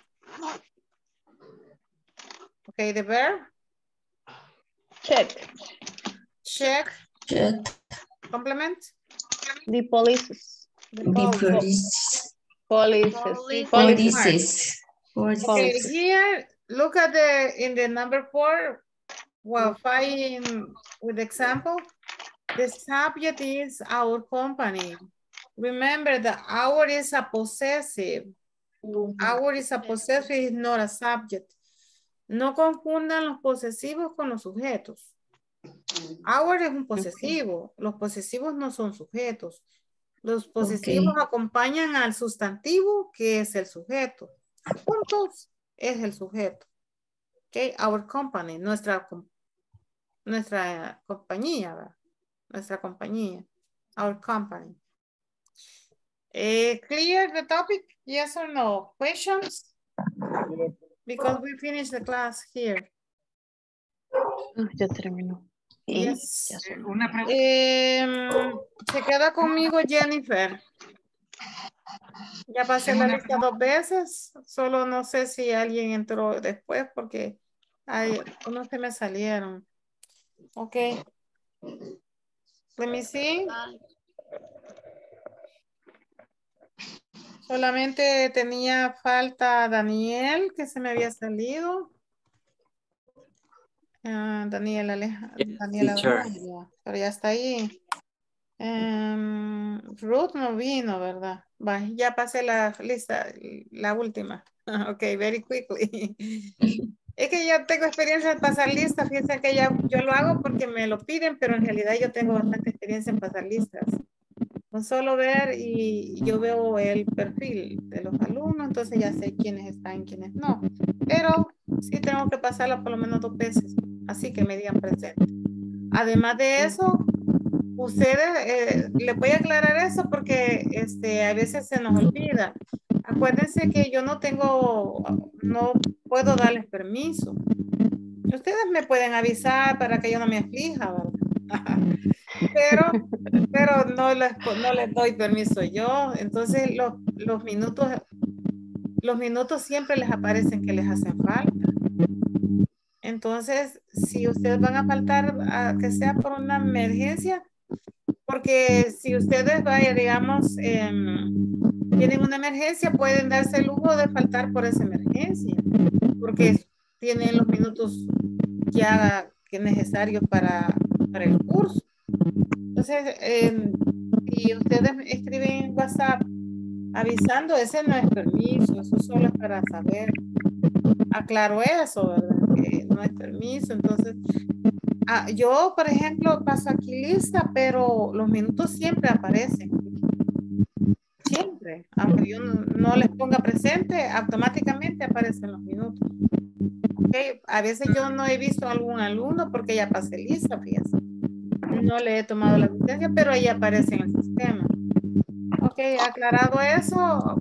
Okay, the verb, Check. check, Check complement, The police. the the police. police. Policies. Policies. Okay, Policies. here, look at the, in the number four, well, five with example, the subject is our company. Remember that our is a possessive. Our is a possessive, is not a subject. No confundan los posesivos con los sujetos. Our es un posesivo. Los posesivos no son sujetos. Los posesivos acompañan al sustantivo que es el sujeto. Juntos es el sujeto. Okay, our company, nuestra, nuestra compañía, ¿verdad? nuestra compañía, our company. Eh, clear the topic? Yes or no? Questions? Because we finished the class here. Ah, ya terminó. Yes. Una pregunta. Em, se queda conmigo Jennifer. Ya pasé la lista dos veces, solo no sé si alguien entró después porque hay unos que me salieron. Ok. Let me see. Solamente tenía falta Daniel, que se me había salido. Ah, Daniel Aleja, Daniela teacher. Dávila, pero ya está ahí. Em, Ruth no vino, ¿verdad? Va, ya pasé la lista, la última. [LAUGHS] Ok, very quickly. [LAUGHS] Es que ya tengo experiencia en pasar listas. Fíjense que ya yo lo hago porque me lo piden, pero en realidad yo tengo bastante experiencia en pasar listas. Con solo ver y yo veo el perfil de los alumnos, entonces ya sé quiénes están y quiénes no. Pero sí tengo que pasarla por lo menos dos veces, así que me digan presente. Además de eso, ustedes, eh, les voy a aclarar eso porque este, a veces se nos olvida. Acuérdense que yo no tengo, no puedo darles permiso. Ustedes me pueden avisar para que yo no me aflija, ¿verdad? [LAUGHS] pero, pero no les, no les doy permiso yo. Entonces los, los minutos, los minutos siempre les aparecen que les hacen falta. Entonces, si ustedes van a faltar, que sea por una emergencia, porque si ustedes vayan, digamos, em, tienen una emergencia, pueden darse el lujo de faltar por esa emergencia, porque tienen los minutos ya que necesarios para, para el curso. Entonces, em, si ustedes escriben en WhatsApp avisando, ese no es permiso, eso solo es para saber. Aclaro eso, ¿verdad? Que no es permiso. Entonces, ah, yo, por ejemplo, paso aquí lista, pero los minutos siempre aparecen. Siempre. Aunque yo no, les ponga presente, automáticamente aparecen los minutos. Okay. A veces yo no he visto a algún alumno porque ya pasé lista, fíjense. No le he tomado la licencia, pero ahí aparece en el sistema. Ok, aclarado eso,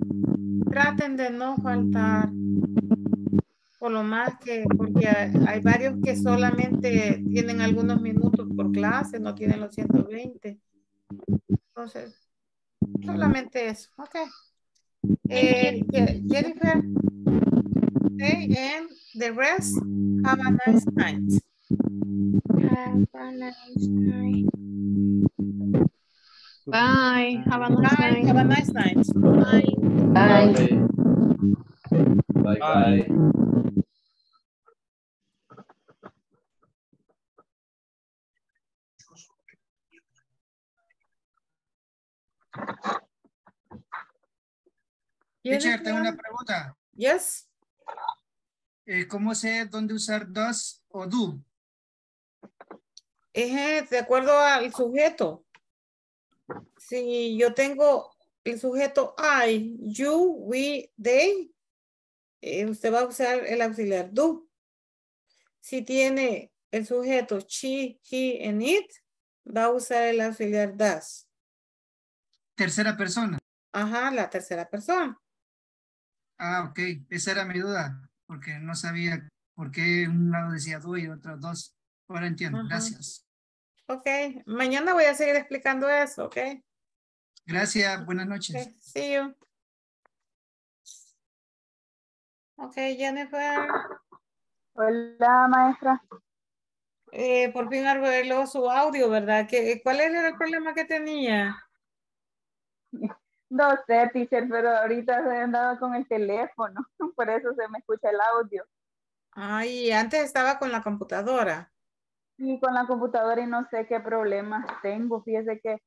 traten de no faltar. Por lo más que, porque hay, varios que solamente tienen algunos minutos por clase, no tienen los 120. Entonces, solamente eso. Ok. Eh, Jennifer, okay, and the rest, have a nice night. Have a nice night. Bye. Have a nice Bye. night. Have a nice night. Bye. Bye. Bye bye. Teacher, tengo una pregunta. Yes. Eh, ¿Cómo sé dónde usar does o do? Es de acuerdo al sujeto. Si yo tengo el sujeto I, you, we, they, eh, usted va a usar el auxiliar do. Si tiene el sujeto she, he, and it, va a usar el auxiliar does. Tercera persona. Ajá, la tercera persona. Ah, ok. Esa era mi duda, porque no sabía por qué un lado decía do y otro dos. Ahora entiendo. Ajá. Gracias. Ok, mañana voy a seguir explicando eso, ok. Gracias. Buenas noches. okay. See you. Ok, Jennifer. Hola, maestra. Eh, por fin arregló su audio, ¿verdad? ¿Qué, ¿Cuál era el problema que tenía? No sé, teacher, pero ahorita he andado con el teléfono, [LAUGHS] por eso se me escucha el audio. Ay, antes estaba con la computadora. Y con la computadora y no sé qué problemas tengo. Fíjese que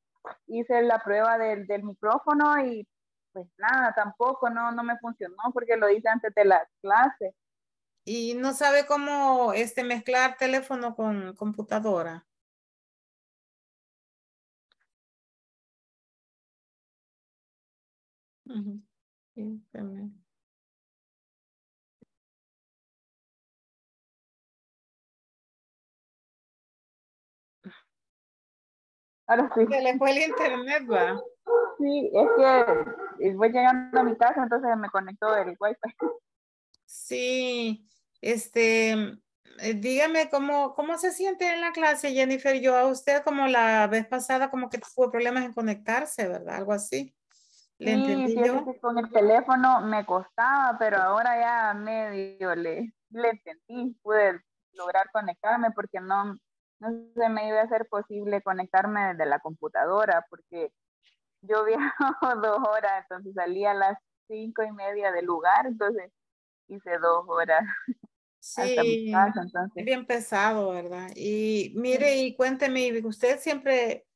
hice la prueba del, del micrófono y pues nada, tampoco, no, no me funcionó porque lo hice antes de la clase. Y no sabe cómo este, mezclar teléfono con computadora. Sí. Ahora sí. Se le fue el internet, va. Sí, es que voy llegando a mi casa, entonces me conectó el wifi. Sí, este, eh, dígame cómo, cómo se siente en la clase, Jennifer. Yo a usted como la vez pasada como que tuvo problemas en conectarse, ¿verdad? Algo así. ¿Le Sí, yo? que con el teléfono me costaba, pero ahora ya medio le, le entendí, pude lograr conectarme porque no, no se me iba a ser posible conectarme desde la computadora porque yo viajo [LAUGHS] dos horas, entonces salí a las cinco y media del lugar, entonces hice dos horas [LAUGHS] Sí, casa, entonces bien pesado, ¿verdad? Y mire, y cuénteme, usted siempre,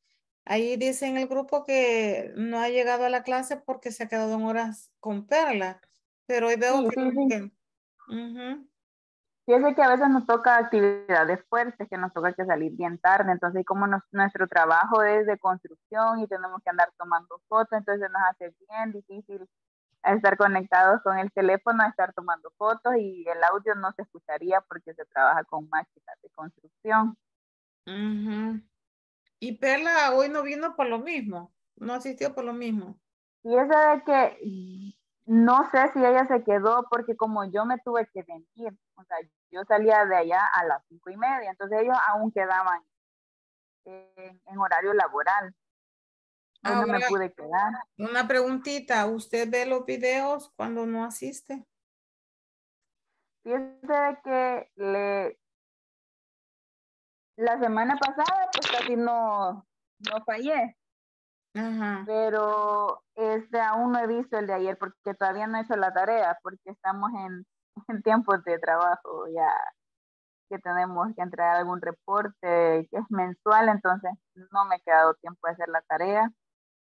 ahí dice en el grupo que no ha llegado a la clase porque se ha quedado en horas con Perla, pero hoy veo Sí, que, sí, sí. Que- Ujú. Fíjese que a veces nos toca actividades fuertes, que nos toca que salir bien tarde, entonces como nos- nuestro trabajo es de construcción y tenemos que andar tomando fotos, entonces nos hace bien difícil estar conectados con el teléfono, estar tomando fotos y el audio no se escucharía porque se trabaja con máquinas de construcción. Ujú. Y Perla hoy no vino por lo mismo, no asistió por lo mismo. Y eso de que no sé si ella se quedó porque como yo me tuve que venir, o sea, yo salía de allá a las cinco y media, entonces ellos aún quedaban en, en horario laboral. Yo no me Ahora, pude quedar. Una preguntita, ¿usted ve los videos cuando no asiste? Fíjese que le, la semana pasada pues casi no, no fallé, Ajá. pero este aún no he visto el de ayer porque todavía no he hecho la tarea porque estamos en, [LAUGHS] en tiempos de trabajo ya que tenemos que entregar algún reporte que es mensual, entonces no me he quedado tiempo de hacer la tarea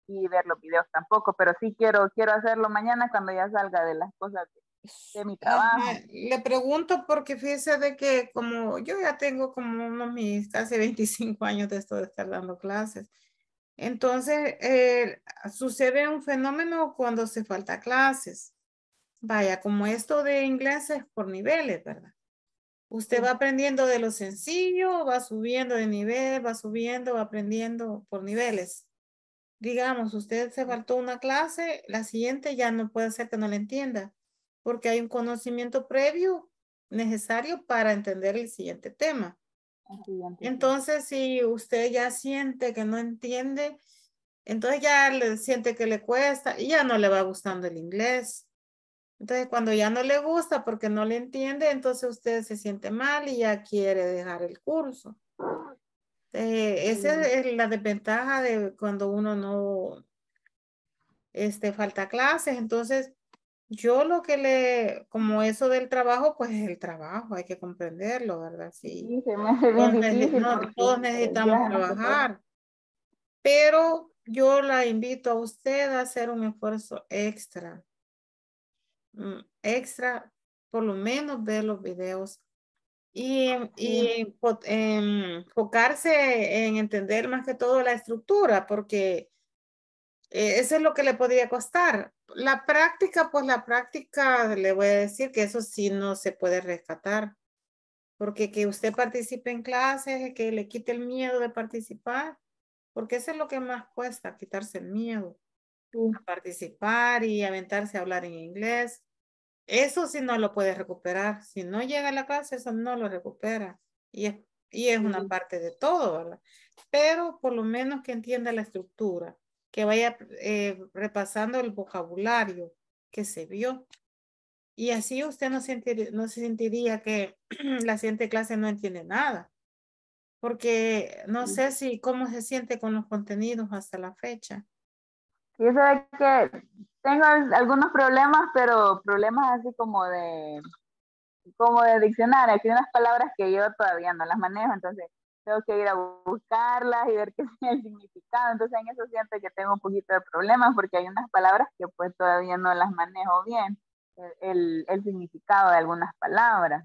y ver los videos tampoco, pero sí quiero, quiero hacerlo mañana cuando ya salga de las cosas de, de mi trabajo. Ajá, Le pregunto porque fíjese de que como yo ya tengo como unos mis casi 25 años de esto de estar dando clases. Entonces, eh, sucede un fenómeno cuando se falta clases. Vaya, como esto de inglés es por niveles, ¿verdad? Usted va aprendiendo de lo sencillo, va subiendo de nivel, va subiendo, va aprendiendo por niveles. Digamos, usted se faltó una clase, la siguiente ya no puede ser que no la entienda, porque hay un conocimiento previo necesario para entender el siguiente tema. Entonces, si usted ya siente que no entiende, entonces ya le siente que le cuesta y ya no le va gustando el inglés. Entonces, cuando ya no le gusta porque no le entiende, entonces usted se siente mal y ya quiere dejar el curso. Eh, esa es la desventaja de cuando uno no este, falta clases. Entonces, yo lo que le, como eso del trabajo, pues es el trabajo, hay que comprenderlo, ¿verdad? Sí. Sí, se me hace bien difícil no, todos necesitamos ya no trabajar, pero yo la invito a usted a hacer un esfuerzo extra, mm, extra, por lo menos ver los videos y, y fo- em, enfocarse en entender más que todo la estructura, porque eh, eso es lo que le podría costar. La práctica, pues la práctica, le voy a decir que eso sí no se puede rescatar, porque que usted participe en clases, que le quite el miedo de participar, porque eso es lo que más cuesta, quitarse el miedo a participar y aventarse a hablar en inglés. Eso sí no lo puede recuperar. Si no llega a la clase, eso no lo recupera. Y es, y es una parte de todo, ¿verdad? Pero por lo menos que entienda la estructura, que vaya eh, repasando el vocabulario que se vio. Y así usted no, sentir- no se sentiría que [CLEARS THROAT] la siguiente clase no entiende nada. Porque no sé si cómo se siente con los contenidos hasta la fecha. Y eso de que tengo al- algunos problemas, pero problemas así como de, como de diccionario, que hay unas palabras que yo todavía no las manejo, entonces tengo que ir a buscarlas y ver qué es el significado. Entonces en eso siento que tengo un poquito de problemas porque hay unas palabras que pues todavía no las manejo bien, el, el, el significado de algunas palabras.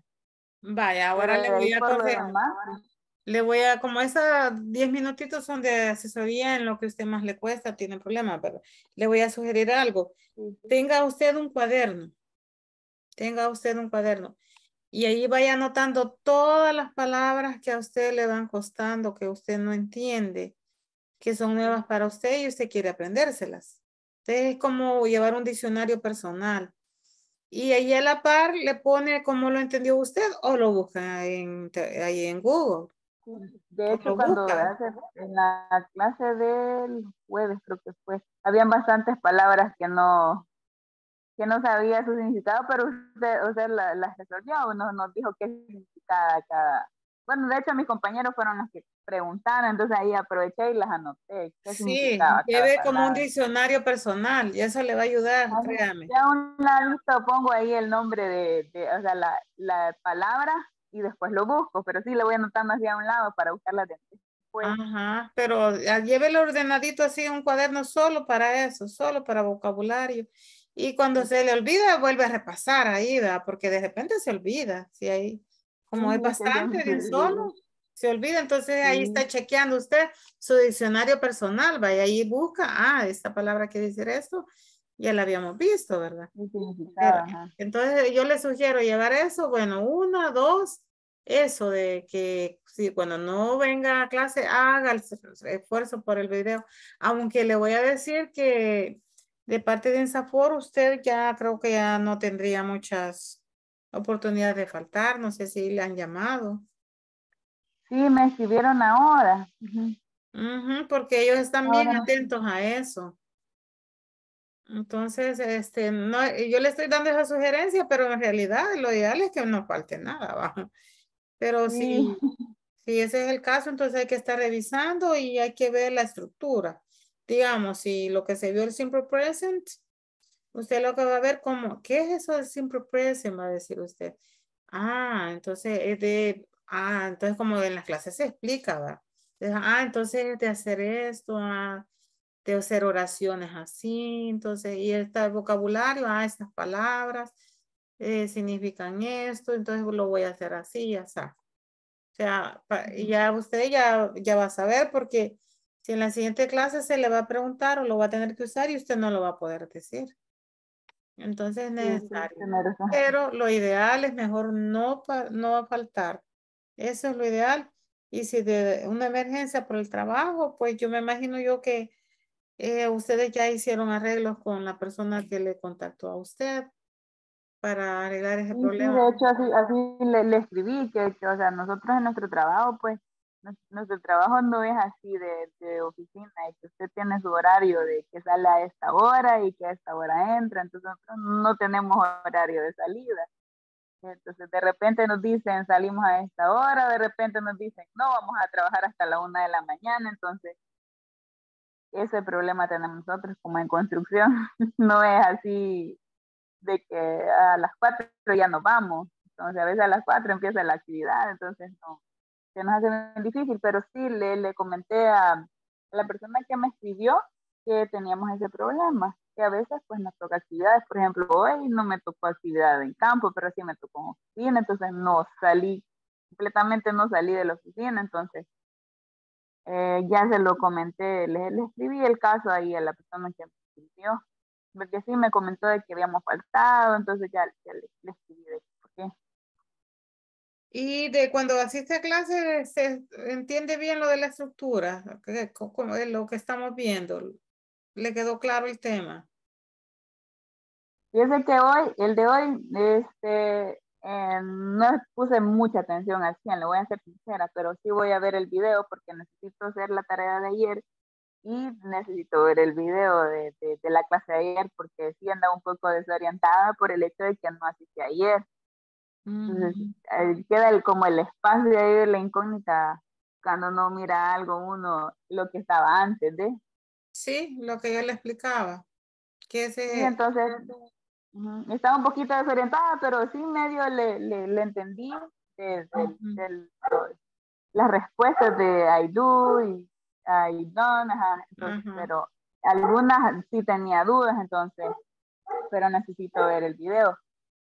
Vaya, ahora Pero le voy a coger, le voy a, como esos 10 minutitos son de asesoría en lo que a usted más le cuesta, tiene problemas, ¿verdad? Le voy a sugerir algo. Tenga usted un cuaderno. Tenga usted un cuaderno. Y ahí vaya anotando todas las palabras que a usted le van costando, que usted no entiende, que son nuevas para usted y usted quiere aprendérselas. Entonces es como llevar un diccionario personal. Y ahí a la par le pone cómo lo entendió usted o lo busca en, ahí en Google. De hecho, cuando hace- en la clase del jueves, creo que fue, habían bastantes palabras que no, que no sabía su significado, pero usted, usted la- las resolvió, nos, nos dijo qué significaba cada. Bueno, de hecho, mis compañeros fueron los que preguntaron, entonces ahí aproveché y las anoté. ¿Qué Sí, lleve como un diccionario personal y eso le va a ayudar, Ajá. créame. Ya un ladito pongo ahí el nombre de, de, o sea, la, la palabra y después lo busco, pero sí le voy anotando así a un lado para buscarla después. Ajá, pero ah, llévelo ordenadito así un cuaderno solo para eso, solo para vocabulario. Y cuando se le olvida, vuelve a repasar ahí, ¿verdad? Porque de repente se olvida. Si hay, como me bastante de solo, se olvida. Entonces ahí está chequeando usted su diccionario personal, vaya ahí busca, ah, esta palabra quiere decir esto, ya la habíamos visto, ¿verdad? Entonces yo le sugiero llevar eso, bueno, una, dos, eso de que si cuando no venga a clase haga el esfuerzo por el video, aunque le voy a decir que De parte de Ensafor, usted ya creo que ya no tendría muchas oportunidades de faltar. No sé si le han llamado. Sí, me escribieron ahora. Ujú, porque ellos están bien Ahora atentos a eso. Entonces, este, no, yo le estoy dando esa sugerencia, pero en realidad lo ideal es que no falte nada, [LAUGHS] ¿va? Pero si, si ese es el caso, entonces hay que estar revisando y hay que ver la estructura. Digamos, si lo que se vio el simple present, usted lo que va a ver como, ¿qué es eso del simple present? Va a decir usted. Ah, entonces es de, ah, entonces como en las clases se explica, ¿va? Entonces, Ah, entonces es de hacer esto, ah, de hacer oraciones así, entonces, y este vocabulario, ah, estas palabras eh, significan esto, entonces lo voy a hacer así, ya está. O sea, ya usted ya, ya va a saber porque si en la siguiente clase se le va a preguntar o lo va a tener que usar y usted no lo va a poder decir. Entonces es necesario. Pero lo ideal es mejor no, no va a faltar. Eso es lo ideal. Y si de una emergencia por el trabajo, pues yo me imagino yo que eh, ustedes ya hicieron arreglos con la persona que le contactó a usted para arreglar ese Sí, sí, problema. de hecho así, así le, le escribí que, que, o sea, nosotros en nuestro trabajo, pues, nuestro trabajo no es así de, de oficina, y que usted tiene su horario de que sale a esta hora y que a esta hora entra, entonces nosotros no tenemos horario de salida. Entonces de repente nos dicen salimos a esta hora, de repente nos dicen no, vamos a trabajar hasta la una de la mañana, entonces ese problema tenemos nosotros como en construcción, [LAUGHS] no es así de que a las cuatro ya nos vamos, entonces a veces a las cuatro empieza la actividad, entonces no, se nos hace bien difícil, pero sí le, le comenté a, a la persona que me escribió que teníamos ese problema, que a veces pues nos toca actividades, por ejemplo, hoy no me tocó actividad en campo, pero sí me tocó en oficina, entonces no salí, completamente no salí de la oficina, entonces eh, ya se lo comenté, le, le escribí el caso ahí a la persona que me escribió, porque sí me comentó de que habíamos faltado, entonces ya, ya le, le escribí de por qué. Y de cuando asiste a clase, ¿se entiende bien lo de la estructura? Lo que estamos viendo. ¿Le quedó claro el tema? Fíjese que hoy, el de hoy, este, eh, no puse mucha atención al 100, le voy a ser sincera, pero sí voy a ver el video porque necesito hacer la tarea de ayer y necesito ver el video de, de, de la clase de ayer porque sí andaba un poco desorientada por el hecho de que no asistí ayer. Entonces, queda el- como el espacio ahí de la incógnita cuando no mira algo uno, lo que estaba antes de. Sí, lo que yo le explicaba. Que ese, Sí, entonces estaba un poquito desorientada, pero sí medio le, le, le entendí de, de- las respuestas de I do y I don't, ajá, entonces, Ajá. pero algunas sí tenía dudas, entonces, pero necesito ver el video.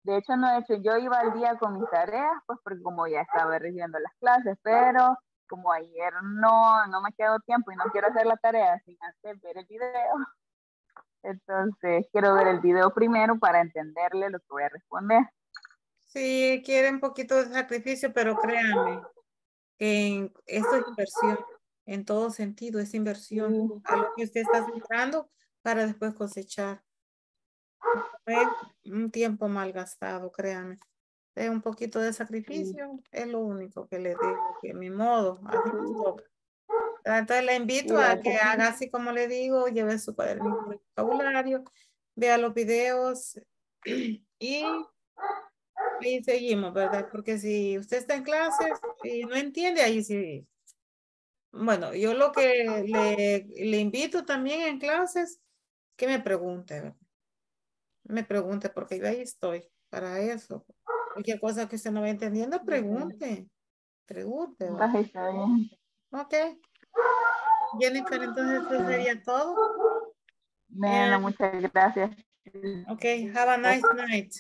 De hecho, no he hecho, yo iba al día con mis tareas, pues porque como ya estaba recibiendo las clases, pero como ayer no, no me quedó tiempo y no quiero hacer la tarea sin antes ver el video, entonces quiero ver el video primero para entenderle lo que voy a responder. sí quiere un poquito de sacrificio, pero créanme, que en- esto es inversión. En todo sentido, es inversión. A lo que usted está sembrando para después cosechar. Es un tiempo mal gastado, créanme. Es un poquito de sacrificio, es lo único que le digo, que mi modo, así toca. Entonces le invito a que haga así como le digo, lleve su cuadernito de vocabulario, vea los videos [CLEARS THROAT] y, y seguimos, ¿verdad? Porque si usted está en clases y no entiende, ahí sí. Bueno, yo lo que le, le invito también en clases, que me pregunte, ¿verdad? Me pregunte, porque yo ahí estoy para eso. Cualquier cosa que usted no va entendiendo, pregunte. Pregunte. Ok. Jennifer, entonces eso sería todo. Bueno, Eh, muchas gracias. Ok, have a nice night.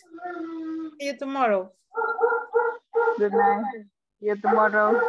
See you tomorrow. Good night. See you tomorrow.